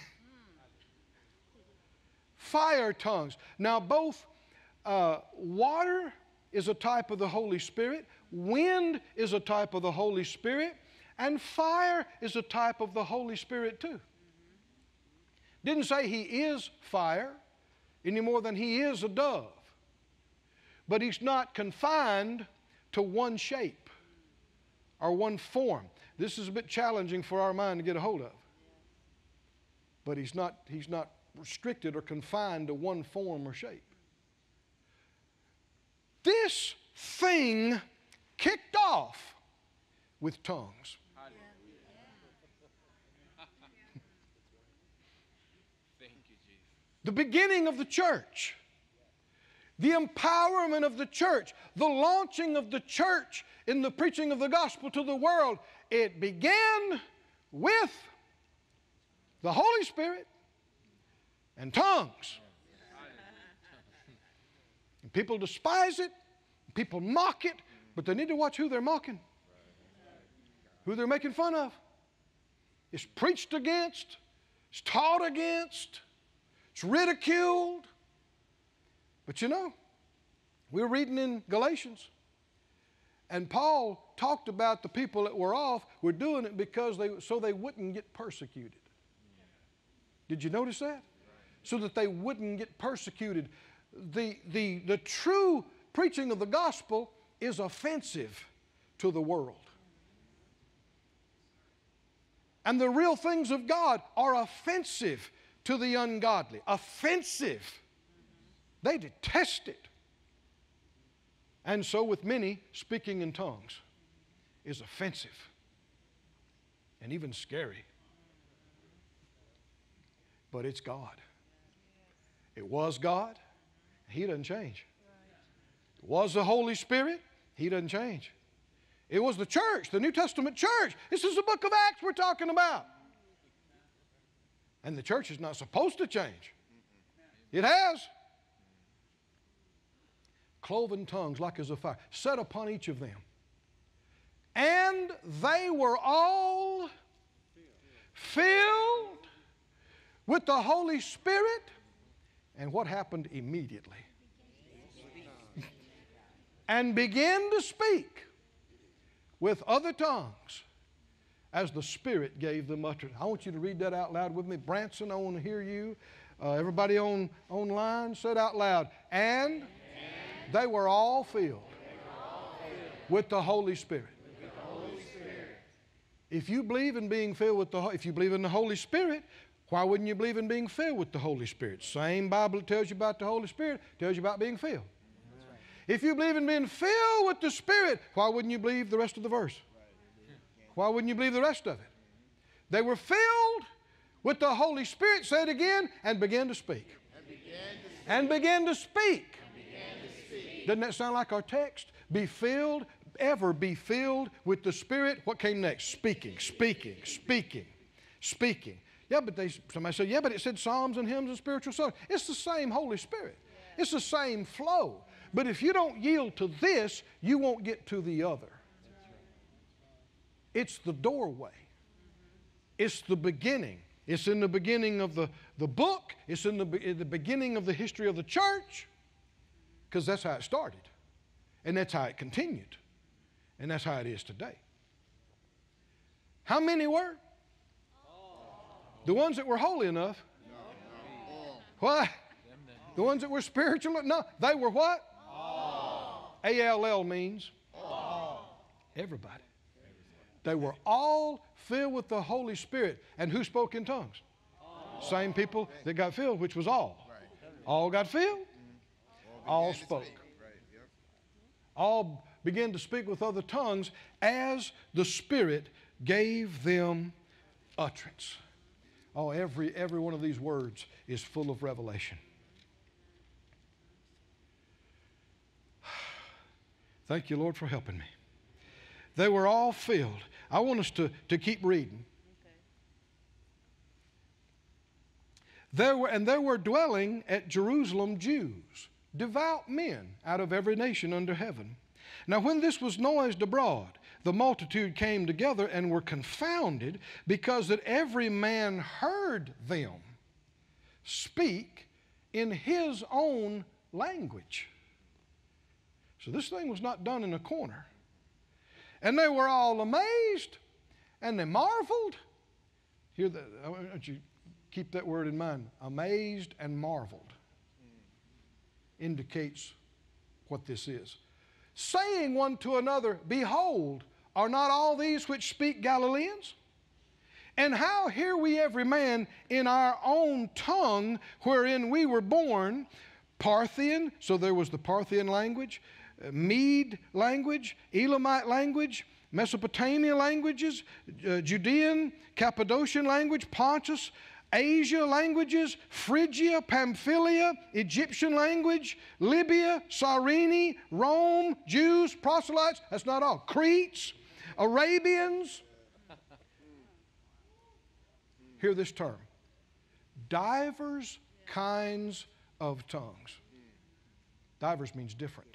fire tongues. Now, both uh, water is a type of the Holy Spirit, wind is a type of the Holy Spirit, and fire is a type of the Holy Spirit too. Didn't say he is fire any more than he is a dove. But he's not confined to one shape or one form. This is a bit challenging for our mind to get a hold of. But he's not, he's not restricted or confined to one form or shape. This thing kicked off with tongues. Thank you, Jesus. The beginning of the church, the empowerment of the church, the launching of the church in the preaching of the gospel to the world, it began with the Holy Spirit and tongues. And people despise it, people mock it, but they need to watch who they're mocking, who they're making fun of. It's preached against, it's taught against, it's ridiculed. But you know, we're reading in Galatians, and Paul talked about the people that were off were doing it because they so they wouldn't get persecuted. Did you notice that? So that they wouldn't get persecuted. The, the, the true preaching of the gospel is offensive to the world. And the real things of God are offensive to the ungodly. Offensive. They detest it. And so, with many, speaking in tongues is offensive and even scary. But it's God. It was God. He doesn't change. It was the Holy Spirit. He doesn't change. It was the church, the New Testament church. This is the book of Acts we're talking about. And the church is not supposed to change. It has. Cloven tongues like as a fire, set upon each of them. And they were all filled with the Holy Spirit. And what happened immediately? and began to speak with other tongues as the Spirit gave them utterance. I want you to read that out loud with me. Branson, I want to hear you. Uh, everybody on online, said out loud. And, they were all filled, with the Holy Spirit. If you believe in being filled with the, if you believe in the Holy Spirit, why wouldn't you believe in being filled with the Holy Spirit? Same Bible that tells you about the Holy Spirit tells you about being filled. If you believe in being filled with the Spirit, why wouldn't you believe the rest of the verse? Why wouldn't you believe the rest of it? They were filled with the Holy Spirit, say it again, and began to speak. And began to speak. Doesn't that sound like our text? Be filled, ever be filled with the Spirit. What came next? Speaking, speaking, speaking, speaking. Yeah, but they, somebody said, yeah, but it said psalms and hymns and spiritual songs. It's the same Holy Spirit. It's the same flow. But if you don't yield to this, you won't get to the other. It's the doorway. It's the beginning. It's in the beginning of the, the book. It's in the, in the beginning of the history of the church because that's how it started. And that's how it continued. And that's how it is today. How many were? The ones that were holy enough. Why? The ones that were spiritual? No, they were what? A L L means everybody. They were all filled with the Holy Spirit. And who spoke in tongues? Same people that got filled, which was all. All got filled, all spoke. All began to speak with other tongues as the Spirit gave them utterance. Oh, every, every one of these words is full of revelation. Thank you, Lord, for helping me. They were all filled. I want us to, to keep reading. There were, and there were dwelling at Jerusalem Jews, devout men out of every nation under heaven. Now, when this was noised abroad, the multitude came together and were confounded because that every man heard them speak in his own language. So this thing was not done in a corner. And they were all amazed and they marveled. Here, the, I want you keep that word in mind. Amazed and marveled indicates what this is. Saying one to another, Behold, are not all these which speak Galileans? And how hear we every man in our own tongue wherein we were born? Parthian, so there was the Parthian language, Mede language, Elamite language, Mesopotamia languages, uh, Judean, Cappadocian language, Pontus, Asia languages, Phrygia, Pamphylia, Egyptian language, Libya, Cyrene, Rome, Jews, proselytes, that's not all, Cretes, Arabians. Hear this term divers kinds of tongues. Divers means different.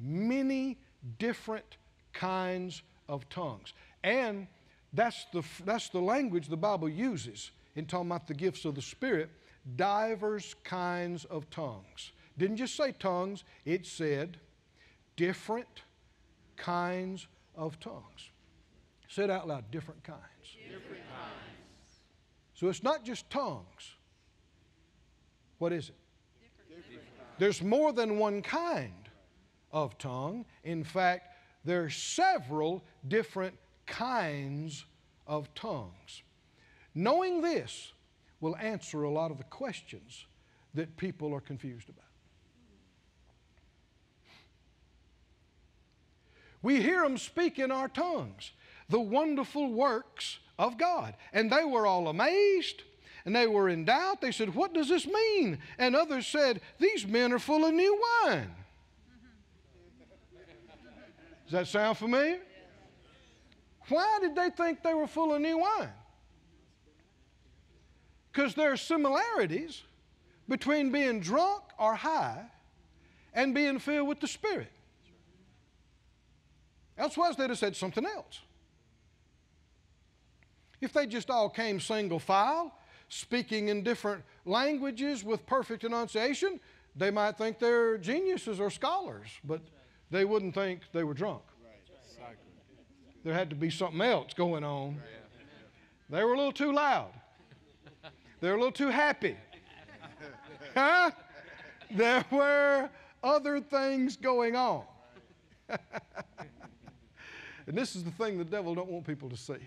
Many different kinds of tongues. And that's the, that's the language the Bible uses in talking about the gifts of the Spirit divers kinds of tongues. Didn't just say tongues, it said different kinds of tongues. Say it out loud different kinds. Different kinds. So it's not just tongues. What is it? There's more than one kind of tongue. In fact, there are several different kinds of tongues. Knowing this will answer a lot of the questions that people are confused about. We hear them speak in our tongues the wonderful works of God. And they were all amazed and they were in doubt. They said, What does this mean? And others said, These men are full of new wine. Does that sound familiar? Why did they think they were full of new wine? Because there are similarities between being drunk or high and being filled with the Spirit. Elsewise, they'd have said something else. If they just all came single file, speaking in different languages with perfect enunciation, they might think they're geniuses or scholars, but they wouldn't think they were drunk. There had to be something else going on. They were a little too loud. They were a little too happy. Huh? There were other things going on. and this is the thing the devil don't want people to see.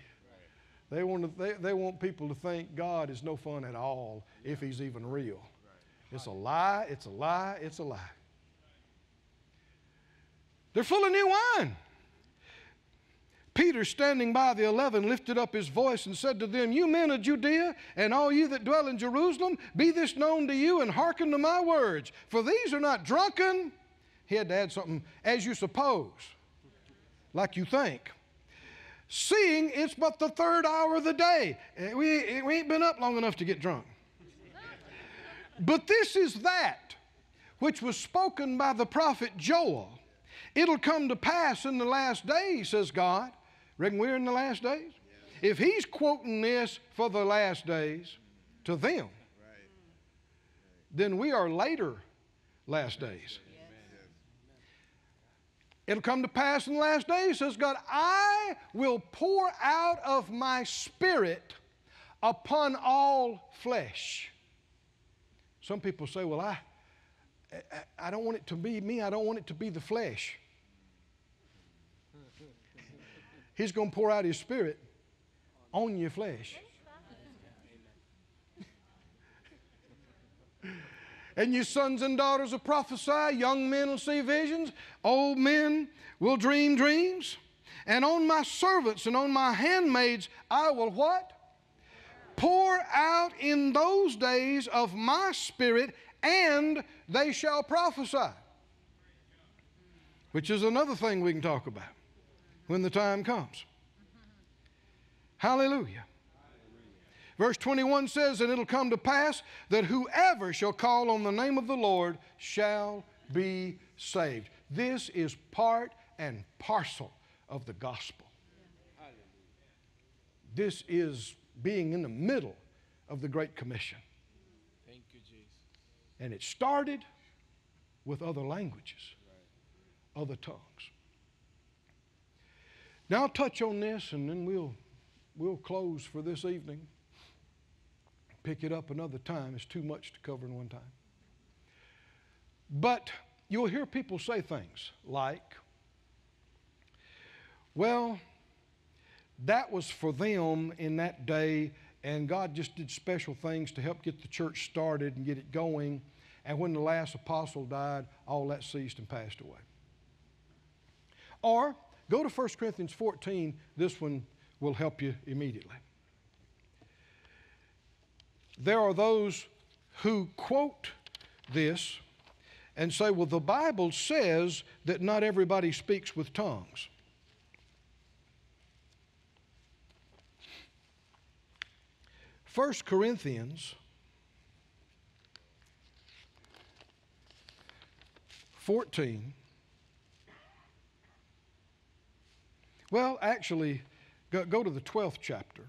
They want, to, they, they want people to think God is no fun at all if he's even real. It's a lie, it's a lie, it's a lie. They're full of new wine. Peter, standing by the eleven, lifted up his voice and said to them, You men of Judea, and all you that dwell in Jerusalem, be this known to you, and hearken to my words. For these are not drunken. He had to add something, as you suppose, like you think. Seeing it's but the third hour of the day. Eh, we, we ain't been up long enough to get drunk. But this is that which was spoken by the prophet Joel. It'll come to pass in the last days, says God. Reckon we're in the last days? If he's quoting this for the last days to them, then we are later last days. It'll come to pass in the last days, says God, I will pour out of my spirit upon all flesh. Some people say, Well, I, I don't want it to be me, I don't want it to be the flesh. He's going to pour out His Spirit on your flesh. and your sons and daughters will prophesy, young men will see visions, old men will dream dreams. And on my servants and on my handmaids I will what? Pour out in those days of my spirit, and they shall prophesy. Which is another thing we can talk about when the time comes. Hallelujah. Verse 21 says, And it'll come to pass that whoever shall call on the name of the Lord shall be saved. This is part and parcel of the gospel. This is being in the middle of the Great Commission. Thank you, Jesus. And it started with other languages, other tongues. Now I'll touch on this and then we'll, we'll close for this evening. Pick it up another time. It's too much to cover in one time. But you'll hear people say things like, well, that was for them in that day, and God just did special things to help get the church started and get it going. And when the last apostle died, all that ceased and passed away. Or Go to 1 Corinthians 14. This one will help you immediately. There are those who quote this and say, well, the Bible says that not everybody speaks with tongues. First Corinthians 14. Well, actually, go, go to the 12th chapter.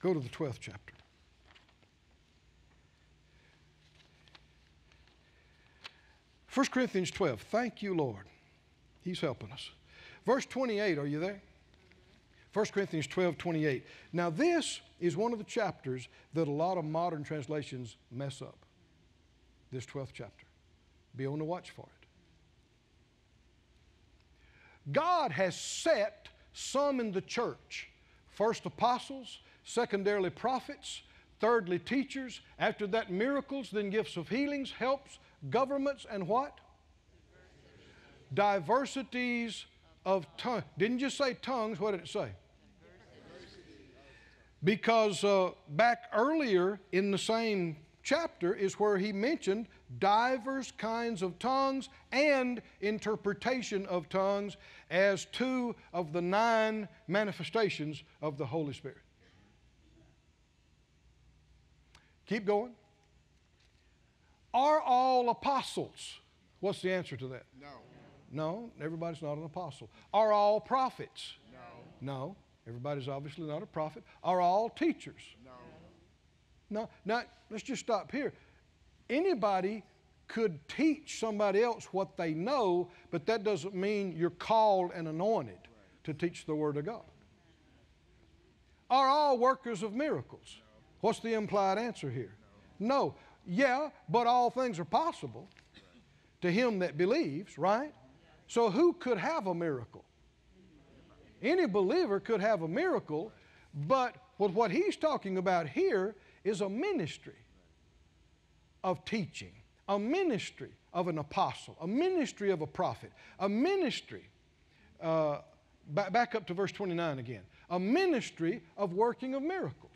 Go to the 12th chapter. First Corinthians 12. Thank you, Lord. He's helping us. Verse 28, are you there? 1 Corinthians 12, 28. Now, this is one of the chapters that a lot of modern translations mess up. This 12th chapter. Be on the watch for it. God has set some in the church first apostles, secondarily prophets, thirdly teachers, after that miracles, then gifts of healings, helps, governments, and what? Diversities of tongues. Didn't you say tongues? What did it say? Because uh, back earlier in the same chapter is where he mentioned divers kinds of tongues and interpretation of tongues as two of the nine manifestations of the Holy Spirit. Keep going. Are all apostles? What's the answer to that? No. No, everybody's not an apostle. Are all prophets? No. No, everybody's obviously not a prophet. Are all teachers? No. No, now let's just stop here. Anybody could teach somebody else what they know, but that doesn't mean you're called and anointed to teach the Word of God. Are all workers of miracles? What's the implied answer here? No. Yeah, but all things are possible to him that believes, right? So who could have a miracle? Any believer could have a miracle, but what he's talking about here is a ministry of teaching, a ministry of an apostle, a ministry of a prophet, a ministry, uh, back, back up to verse 29 again, a ministry of working of miracles.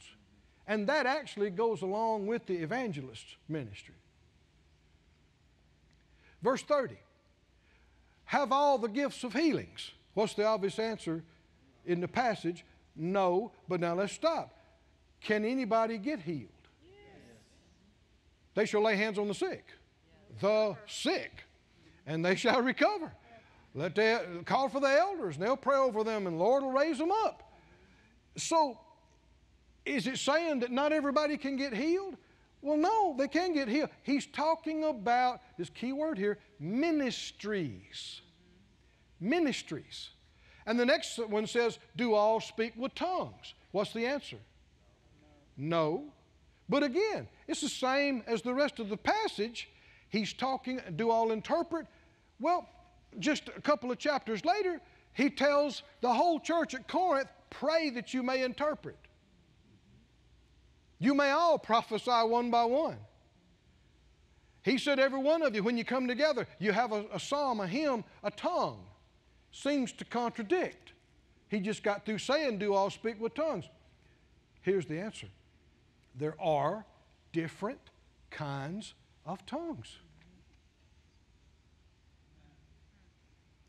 And that actually goes along with the evangelist's ministry. Verse 30 Have all the gifts of healings. What's the obvious answer in the passage? No, but now let's stop. Can anybody get healed? They shall lay hands on the sick. The sick, and they shall recover. Let call for the elders, and they'll pray over them, and the Lord will raise them up. So, is it saying that not everybody can get healed? Well, no, they can get healed. He's talking about this key word here ministries. Ministries. And the next one says, Do all speak with tongues? What's the answer? No. But again, it's the same as the rest of the passage. He's talking, do all interpret? Well, just a couple of chapters later, he tells the whole church at Corinth, pray that you may interpret. You may all prophesy one by one. He said, Every one of you, when you come together, you have a, a psalm, a hymn, a tongue. Seems to contradict. He just got through saying, Do all speak with tongues. Here's the answer there are different kinds of tongues.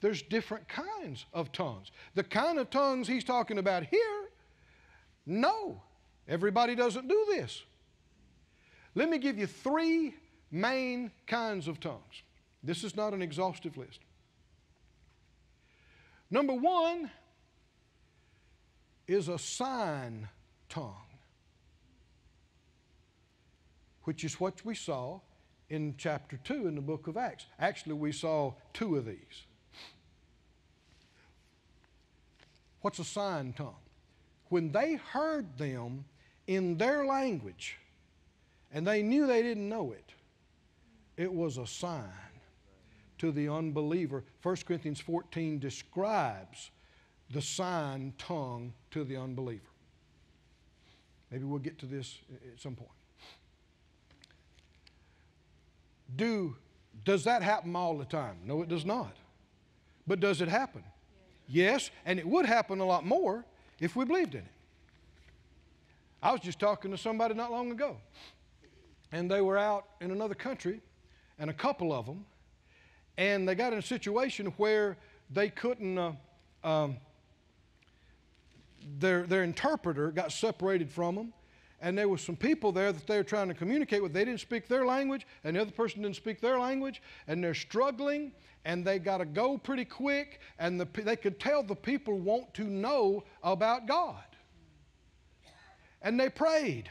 There's different kinds of tongues. The kind of tongues he's talking about here, no, everybody doesn't do this. Let me give you three main kinds of tongues. This is not an exhaustive list. Number one is a sign tongue which is what we saw in chapter 2 in the book of Acts. Actually, we saw two of these. What's a sign tongue? When they heard them in their language and they knew they didn't know it, it was a sign to the unbeliever. 1 Corinthians 14 describes the sign tongue to the unbeliever. Maybe we'll get to this at some point. Do, does that happen all the time? No, it does not. But does it happen? Yes, and it would happen a lot more if we believed in it. I was just talking to somebody not long ago, and they were out in another country, and a couple of them, and they got in a situation where they couldn't. Uh, um, their, their interpreter got separated from them, and there was some people there that they were trying to communicate with. They didn't speak their language, and the other person didn't speak their language, and they're struggling, and they got to go pretty quick, and the, they could tell the people want to know about God. And they prayed,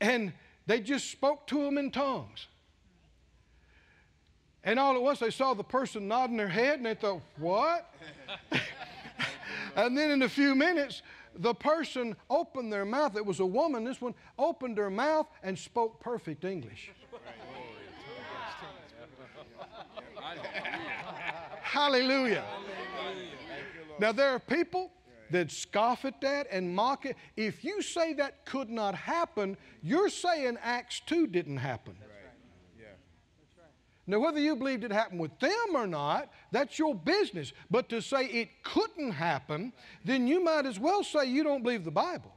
and they just spoke to them in tongues. And all at once they saw the person nodding their head, and they thought, What? and then in a few minutes, the person opened their mouth. It was a woman, this one opened her mouth and spoke perfect English. Hallelujah. Now, there are people that scoff at that and mock it. If you say that could not happen, you're saying Acts 2 didn't happen. Now, whether you believed it happened with them or not, that's your business. But to say it couldn't happen, then you might as well say you don't believe the Bible.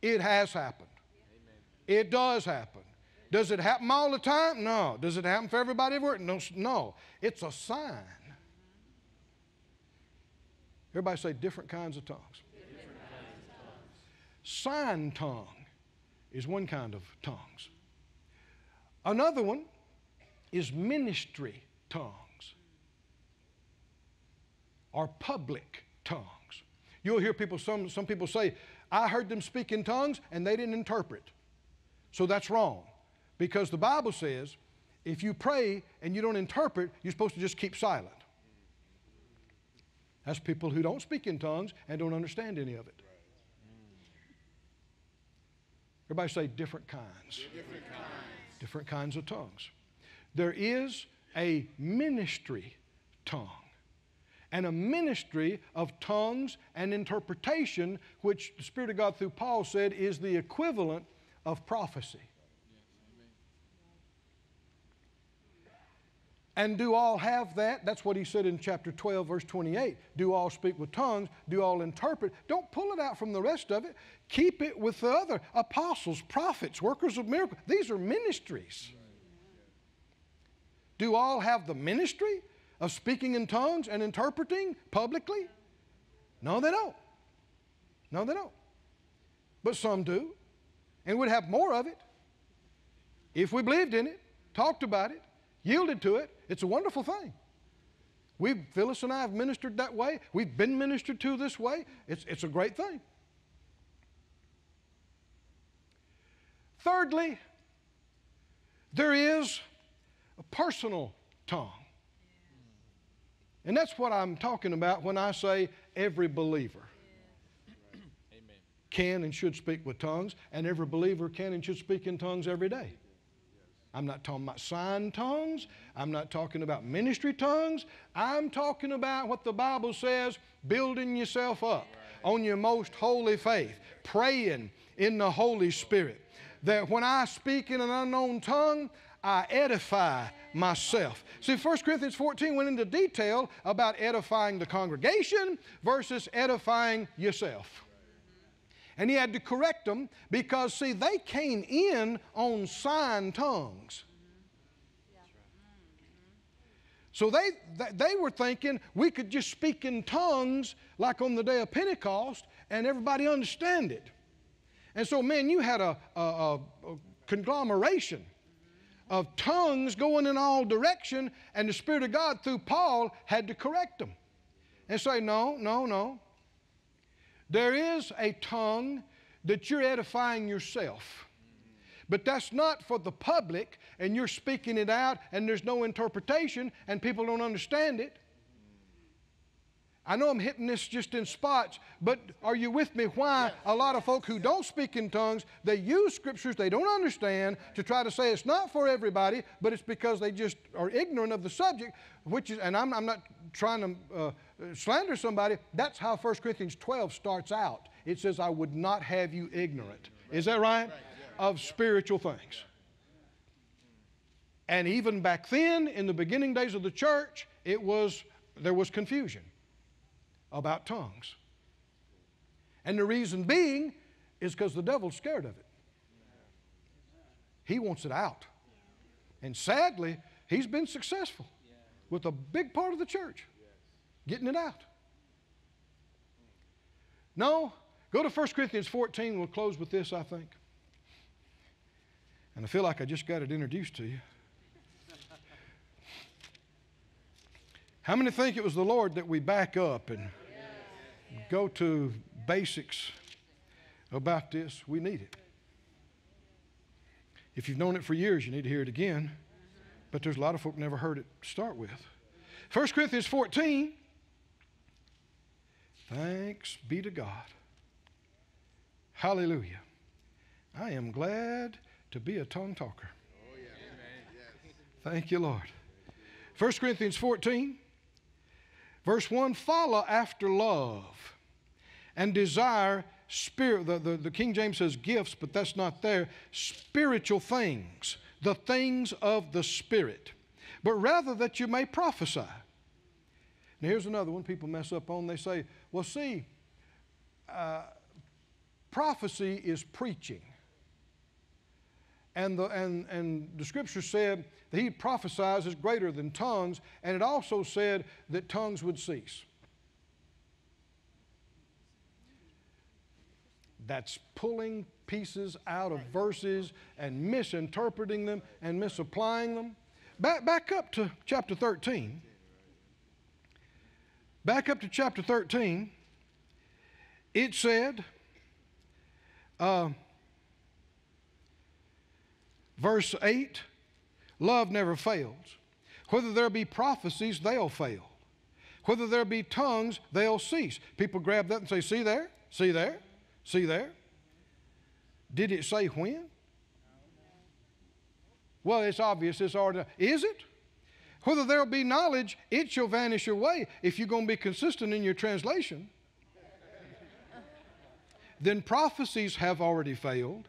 It has happened. It does happen. Does it happen all the time? No. Does it happen for everybody everywhere? No. no. It's a sign. Everybody say different kinds of tongues. Sign tongue is one kind of tongues. Another one is ministry tongues or public tongues. You'll hear people, some, some people say, I heard them speak in tongues and they didn't interpret. So that's wrong. Because the Bible says if you pray and you don't interpret, you're supposed to just keep silent. That's people who don't speak in tongues and don't understand any of it. Everybody say different kinds. Different kinds different kinds of tongues. There is a ministry tongue and a ministry of tongues and interpretation, which the Spirit of God through Paul said is the equivalent of prophecy. And do all have that? That's what he said in chapter 12, verse 28. Do all speak with tongues? Do all interpret? Don't pull it out from the rest of it. Keep it with the other apostles, prophets, workers of miracles. These are ministries. Do all have the ministry of speaking in tongues and interpreting publicly? No, they don't. No, they don't. But some do. And would have more of it if we believed in it, talked about it, yielded to it. It's a wonderful thing. We, Phyllis and I have ministered that way. We've been ministered to this way. It's, it's a great thing. Thirdly, there is a personal tongue. And that's what I'm talking about when I say every believer can and should speak with tongues, and every believer can and should speak in tongues every day. I'm not talking about sign tongues. I'm not talking about ministry tongues. I'm talking about what the Bible says building yourself up on your most holy faith, praying in the Holy Spirit that when I speak in an unknown tongue, I edify myself. See, 1 Corinthians 14 went into detail about edifying the congregation versus edifying yourself. And he had to correct them because, see, they came in on sign tongues. So they, they were thinking we could just speak in tongues like on the day of Pentecost and everybody understand it. And so, man, you had a, a, a, conglomeration of tongues going in all direction, and the Spirit of God through Paul had to correct them and say, no, no, no. There is a tongue that you're edifying yourself. But that's not for the public, and you're speaking it out, and there's no interpretation, and people don't understand it. I know I'm hitting this just in spots, but are you with me? Why a lot of folk who don't speak in tongues, they use scriptures they don't understand to try to say it's not for everybody, but it's because they just are ignorant of the subject, which is, and I'm, I'm not trying to uh, slander somebody, that's how 1 Corinthians 12 starts out. It says, I would not have you ignorant. Is that right? Of spiritual things. And even back then, in the beginning days of the church, it was, there was confusion about tongues. And the reason being is because the devil's scared of it. He wants it out. And sadly, he's been successful with a big part of the church getting it out. No, go to 1 Corinthians 14. We'll close with this, I think. And I feel like I just got it introduced to you. How many think it was the Lord that we back up and go to basics about this? We need it. If you've known it for years, you need to hear it again. But there's a lot of folk never heard it start with. 1 Corinthians 14. Thanks be to God. Hallelujah. I am glad to be a tongue talker. Oh, yeah. Thank you, Lord. 1 Corinthians 14, verse 1 follow after love and desire spirit. The, the, the King James says gifts, but that's not there. Spiritual things, the things of the Spirit, but rather that you may prophesy. Now, here's another one people mess up on. They say, well, see, uh, prophecy is preaching. And the, and, and the scripture said that he prophesies is greater than tongues, and it also said that tongues would cease. That's pulling pieces out of verses and misinterpreting them and misapplying them. Back, back up to chapter 13. Back up to chapter 13. It said, uh, verse 8 love never fails. Whether there be prophecies, they'll fail. Whether there be tongues, they'll cease. People grab that and say, See there? See there? See there? Did it say when? Well, it's obvious it's already. Is it? Whether there'll be knowledge, it shall vanish away. If you're going to be consistent in your translation, then prophecies have already failed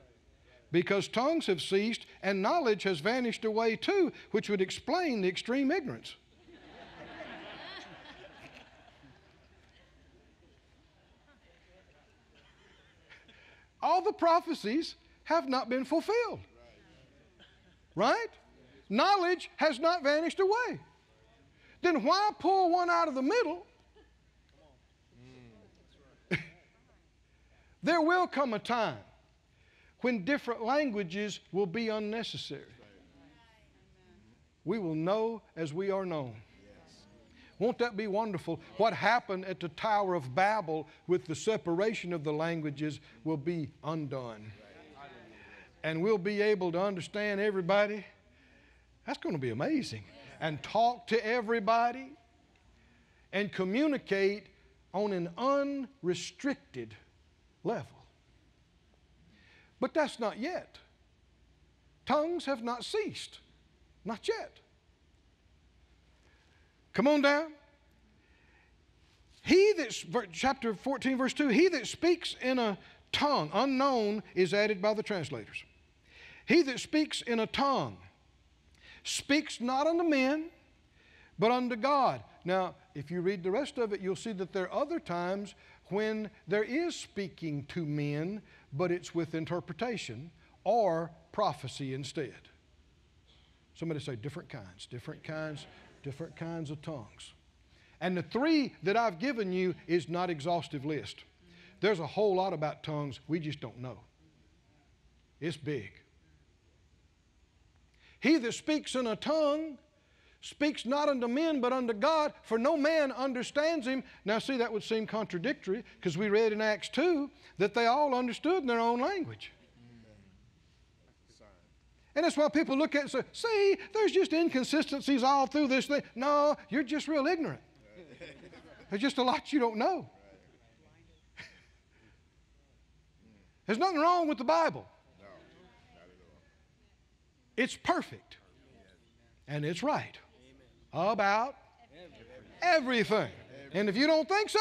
because tongues have ceased and knowledge has vanished away too, which would explain the extreme ignorance. All the prophecies have not been fulfilled. Right? Knowledge has not vanished away. Then why pull one out of the middle? there will come a time when different languages will be unnecessary. We will know as we are known. Won't that be wonderful? What happened at the Tower of Babel with the separation of the languages will be undone. And we'll be able to understand everybody. That's going to be amazing. And talk to everybody and communicate on an unrestricted level. But that's not yet. Tongues have not ceased. Not yet. Come on down. He that, chapter 14, verse 2, he that speaks in a tongue unknown is added by the translators. He that speaks in a tongue speaks not unto men, but unto God. Now, if you read the rest of it, you'll see that there are other times when there is speaking to men, but it's with interpretation or prophecy instead. Somebody say different kinds, different kinds, different kinds of tongues. And the three that I've given you is not exhaustive list. There's a whole lot about tongues we just don't know. It's big. He that speaks in a tongue speaks not unto men but unto God, for no man understands him. Now, see, that would seem contradictory because we read in Acts 2 that they all understood in their own language. And that's why people look at it and say, see, there's just inconsistencies all through this thing. No, you're just real ignorant. There's just a lot you don't know. There's nothing wrong with the Bible. It's perfect. And it's right. About everything. And if you don't think so,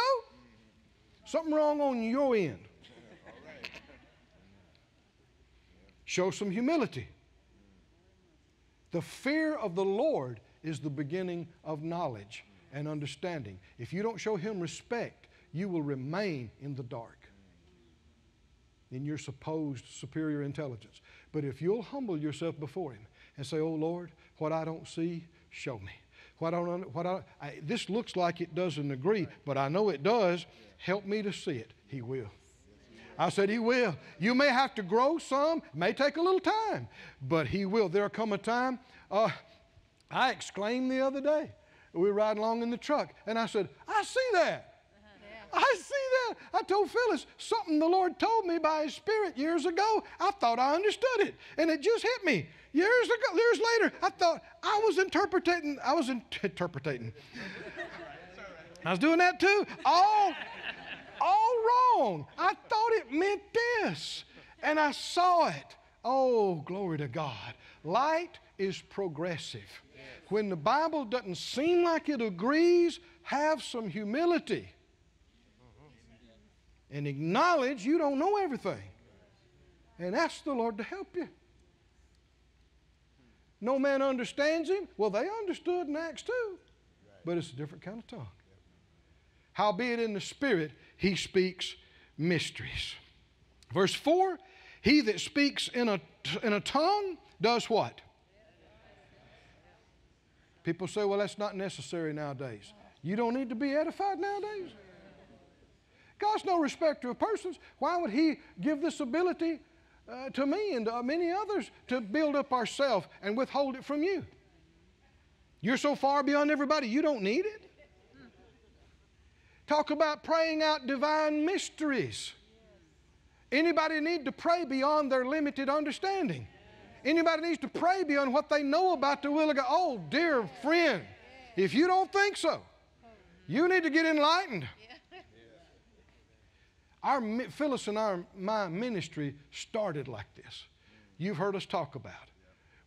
something wrong on your end. Show some humility. The fear of the Lord is the beginning of knowledge and understanding. If you don't show Him respect, you will remain in the dark in your supposed superior intelligence. But if you'll humble yourself before Him and say, Oh Lord, what I don't see, show me. What I don't, what I, I, this looks like it doesn't agree, but I know it does. Help me to see it. He will. I said, He will. You may have to grow some, may take a little time, but He will. There'll come a time. Uh, I exclaimed the other day. We were riding along in the truck, and I said, I see that. I see that. I told Phyllis something the Lord told me by His Spirit years ago. I thought I understood it, and it just hit me. Years ago, years later, I thought I was interpreting. I was in, interpreting. I was doing that too. All, all wrong. I thought it meant this, and I saw it. Oh, glory to God. Light is progressive. When the Bible doesn't seem like it agrees, have some humility and acknowledge you don't know everything. And ask the Lord to help you. No man understands him. Well, they understood in Acts 2, but it's a different kind of tongue. Howbeit in the Spirit, he speaks mysteries. Verse 4 He that speaks in a, in a tongue does what? People say, well, that's not necessary nowadays. You don't need to be edified nowadays. God's no respecter of persons. Why would He give this ability uh, to me and to many others to build up ourselves and withhold it from you? You're so far beyond everybody, you don't need it. Talk about praying out divine mysteries. Anybody need to pray beyond their limited understanding? Anybody needs to pray beyond what they know about the will of God? Oh, dear friend, if you don't think so, you need to get enlightened. Our Phyllis and our my ministry started like this. You've heard us talk about.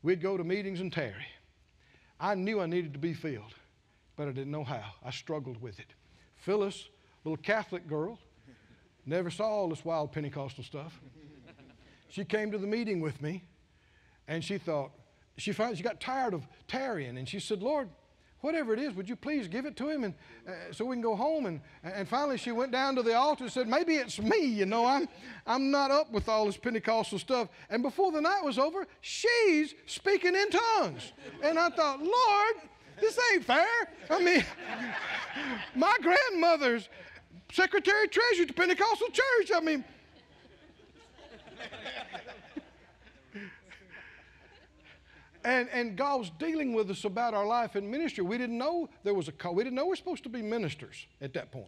We'd go to meetings and tarry. I knew I needed to be filled, but I didn't know how. I struggled with it. Phyllis, little Catholic girl, never saw all this wild Pentecostal stuff. She came to the meeting with me, and she thought she finally she got tired of tarrying, and she said, "Lord, whatever it is, would you please give it to him and uh, so we can go home? And, and finally she went down to the altar and said, maybe it's me, you know, I'm, I'm not up with all this Pentecostal stuff. And before the night was over, she's speaking in tongues. And I thought, Lord, this ain't fair. I mean, my grandmother's secretary treasurer to Pentecostal church. I mean, and, and God was dealing with us about our life in ministry. We didn't know there was a call. We didn't know we are supposed to be ministers at that point.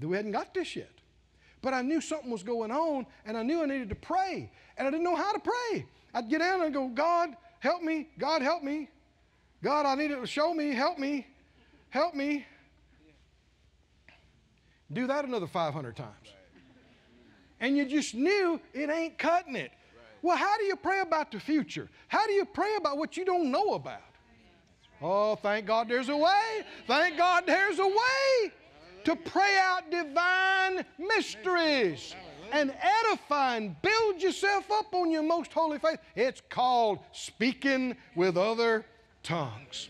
We hadn't got this yet. But I knew something was going on, and I knew I needed to pray, and I didn't know how to pray. I'd get down and go, God, help me. God, help me. God, I need to show me. Help me. Help me. Do that another 500 times. And you just knew it ain't cutting it. Well, how do you pray about the future? How do you pray about what you don't know about? Oh, thank God there's a way. Thank God there's a way to pray out divine mysteries and edify and build yourself up on your most holy faith. It's called speaking with other tongues.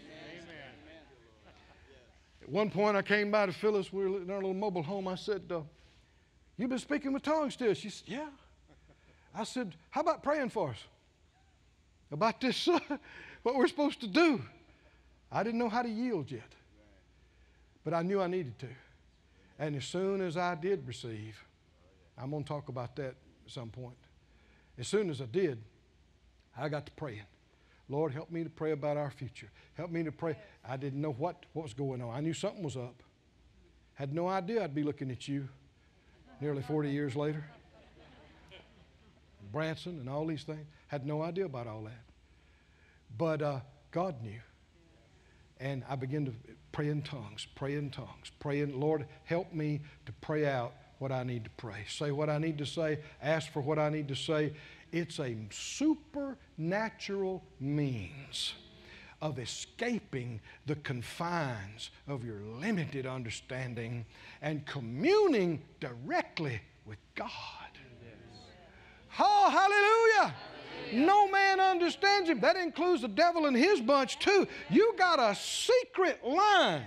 At one point, I came by to Phyllis. We were in our little mobile home. I said, uh, You've been speaking with tongues still? She said, Yeah. I said, How about praying for us? About this, uh, what we're supposed to do. I didn't know how to yield yet, but I knew I needed to. And as soon as I did receive, I'm going to talk about that at some point. As soon as I did, I got to praying. Lord, help me to pray about our future. Help me to pray. I didn't know what, what was going on. I knew something was up. Had no idea I'd be looking at you nearly 40 years later. Branson and all these things. Had no idea about all that. But uh, God knew. And I began to pray in tongues, pray in tongues, pray in, Lord, help me to pray out what I need to pray. Say what I need to say, ask for what I need to say. It's a supernatural means of escaping the confines of your limited understanding and communing directly with God. Oh, hallelujah. No man understands him. That includes the devil and his bunch, too. You got a secret line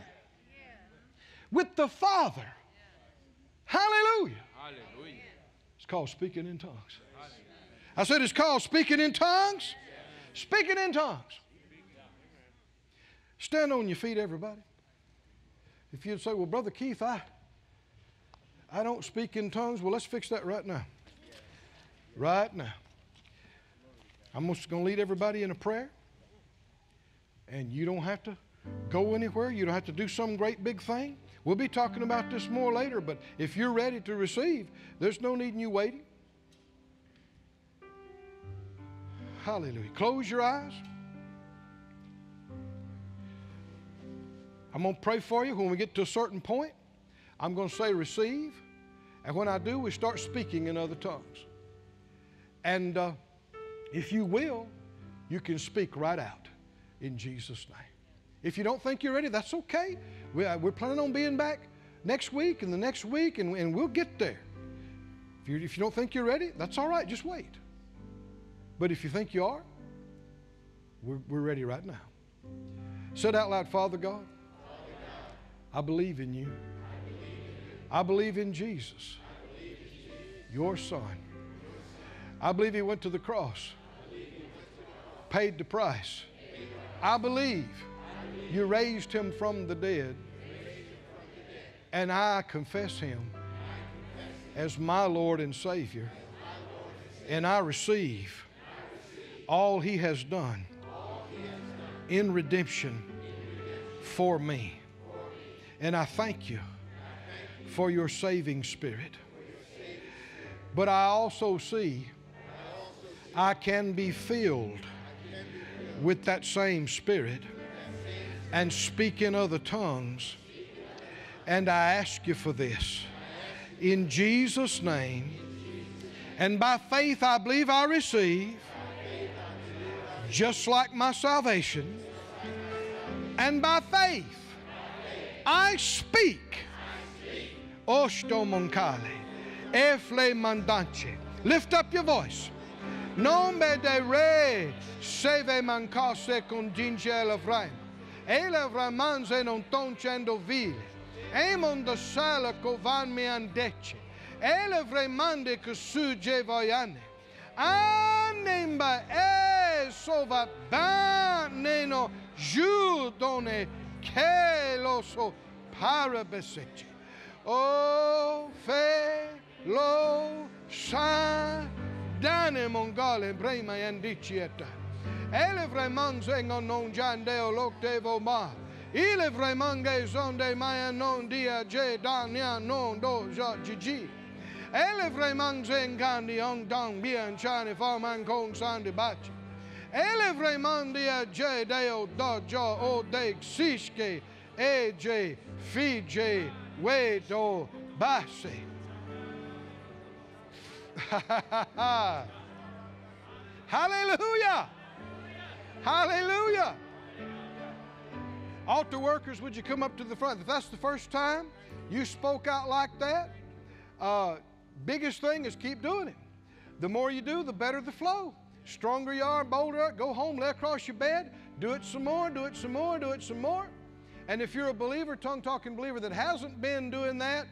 with the Father. Hallelujah. Hallelujah. It's called speaking in tongues. I said it's called speaking in tongues. Speaking in tongues. Stand on your feet, everybody. If you'd say, Well, Brother Keith, I, I don't speak in tongues, well, let's fix that right now. Right now. I'm just going to lead everybody in a prayer. And you don't have to go anywhere. You don't have to do some great big thing. We'll be talking about this more later, but if you're ready to receive, there's no need in you waiting. Hallelujah. Close your eyes. I'm going to pray for you when we get to a certain point. I'm going to say receive. And when I do, we start speaking in other tongues. And uh, if you will, you can speak right out in Jesus' name. If you don't think you're ready, that's okay. We, uh, we're planning on being back next week and the next week, and, and we'll get there. If you, if you don't think you're ready, that's all right. Just wait. But if you think you are, we're, we're ready right now. Said out loud, Father God, I believe in you. I believe in Jesus, your Son. I believe He went to the cross, paid the price. I believe you raised Him from the dead, and I confess Him as my Lord and Savior, and I receive all He has done in redemption for me. And I thank you for your saving spirit. But I also see I can be filled with that same spirit and speak in other tongues. And I ask you for this. In Jesus' name, and by faith I believe I receive, just like my salvation. And by faith, I speak. Oh, Osto moncale, efle mandanche. Lift up your voice. Nome de re, seve mancase conginge elevraim. Elevramanze non toncendo vile. Emon de sala covan me andece. Elevremande che sugge voiane. Anemba sova baneno judone che lo so parabesece. O fe lo sa dane mongale brema indicieta. Ele vraiment zengo non jandeo loktevo ma. Ile vraiment zonde maya non dia je dania non do gigi. Ele vraiment zengandi ong dong bien chani forman kong sandi bachi. Ele vraiment dia je deo do jo o de siske e je fije we do basi. Hallelujah. Hallelujah. Altar workers, would you come up to the front? If that's the first time you spoke out like that, uh, biggest thing is keep doing it. The more you do, the better the flow. Stronger you are, bolder, go home, lay across your bed, do it some more, do it some more, do it some more. And if you're a believer, tongue talking believer that hasn't been doing that,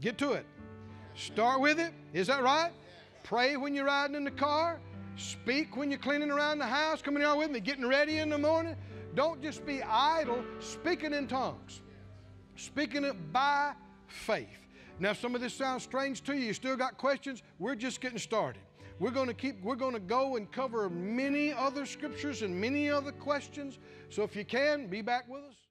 get to it. Start with it. Is that right? Pray when you're riding in the car. Speak when you're cleaning around the house, coming out with me, getting ready in the morning. Don't just be idle, speaking in tongues. Speaking it by faith. Now, if some of this sounds strange to you, you still got questions, we're just getting started. We're going to keep, we're going to go and cover many other scriptures and many other questions. So if you can, be back with us.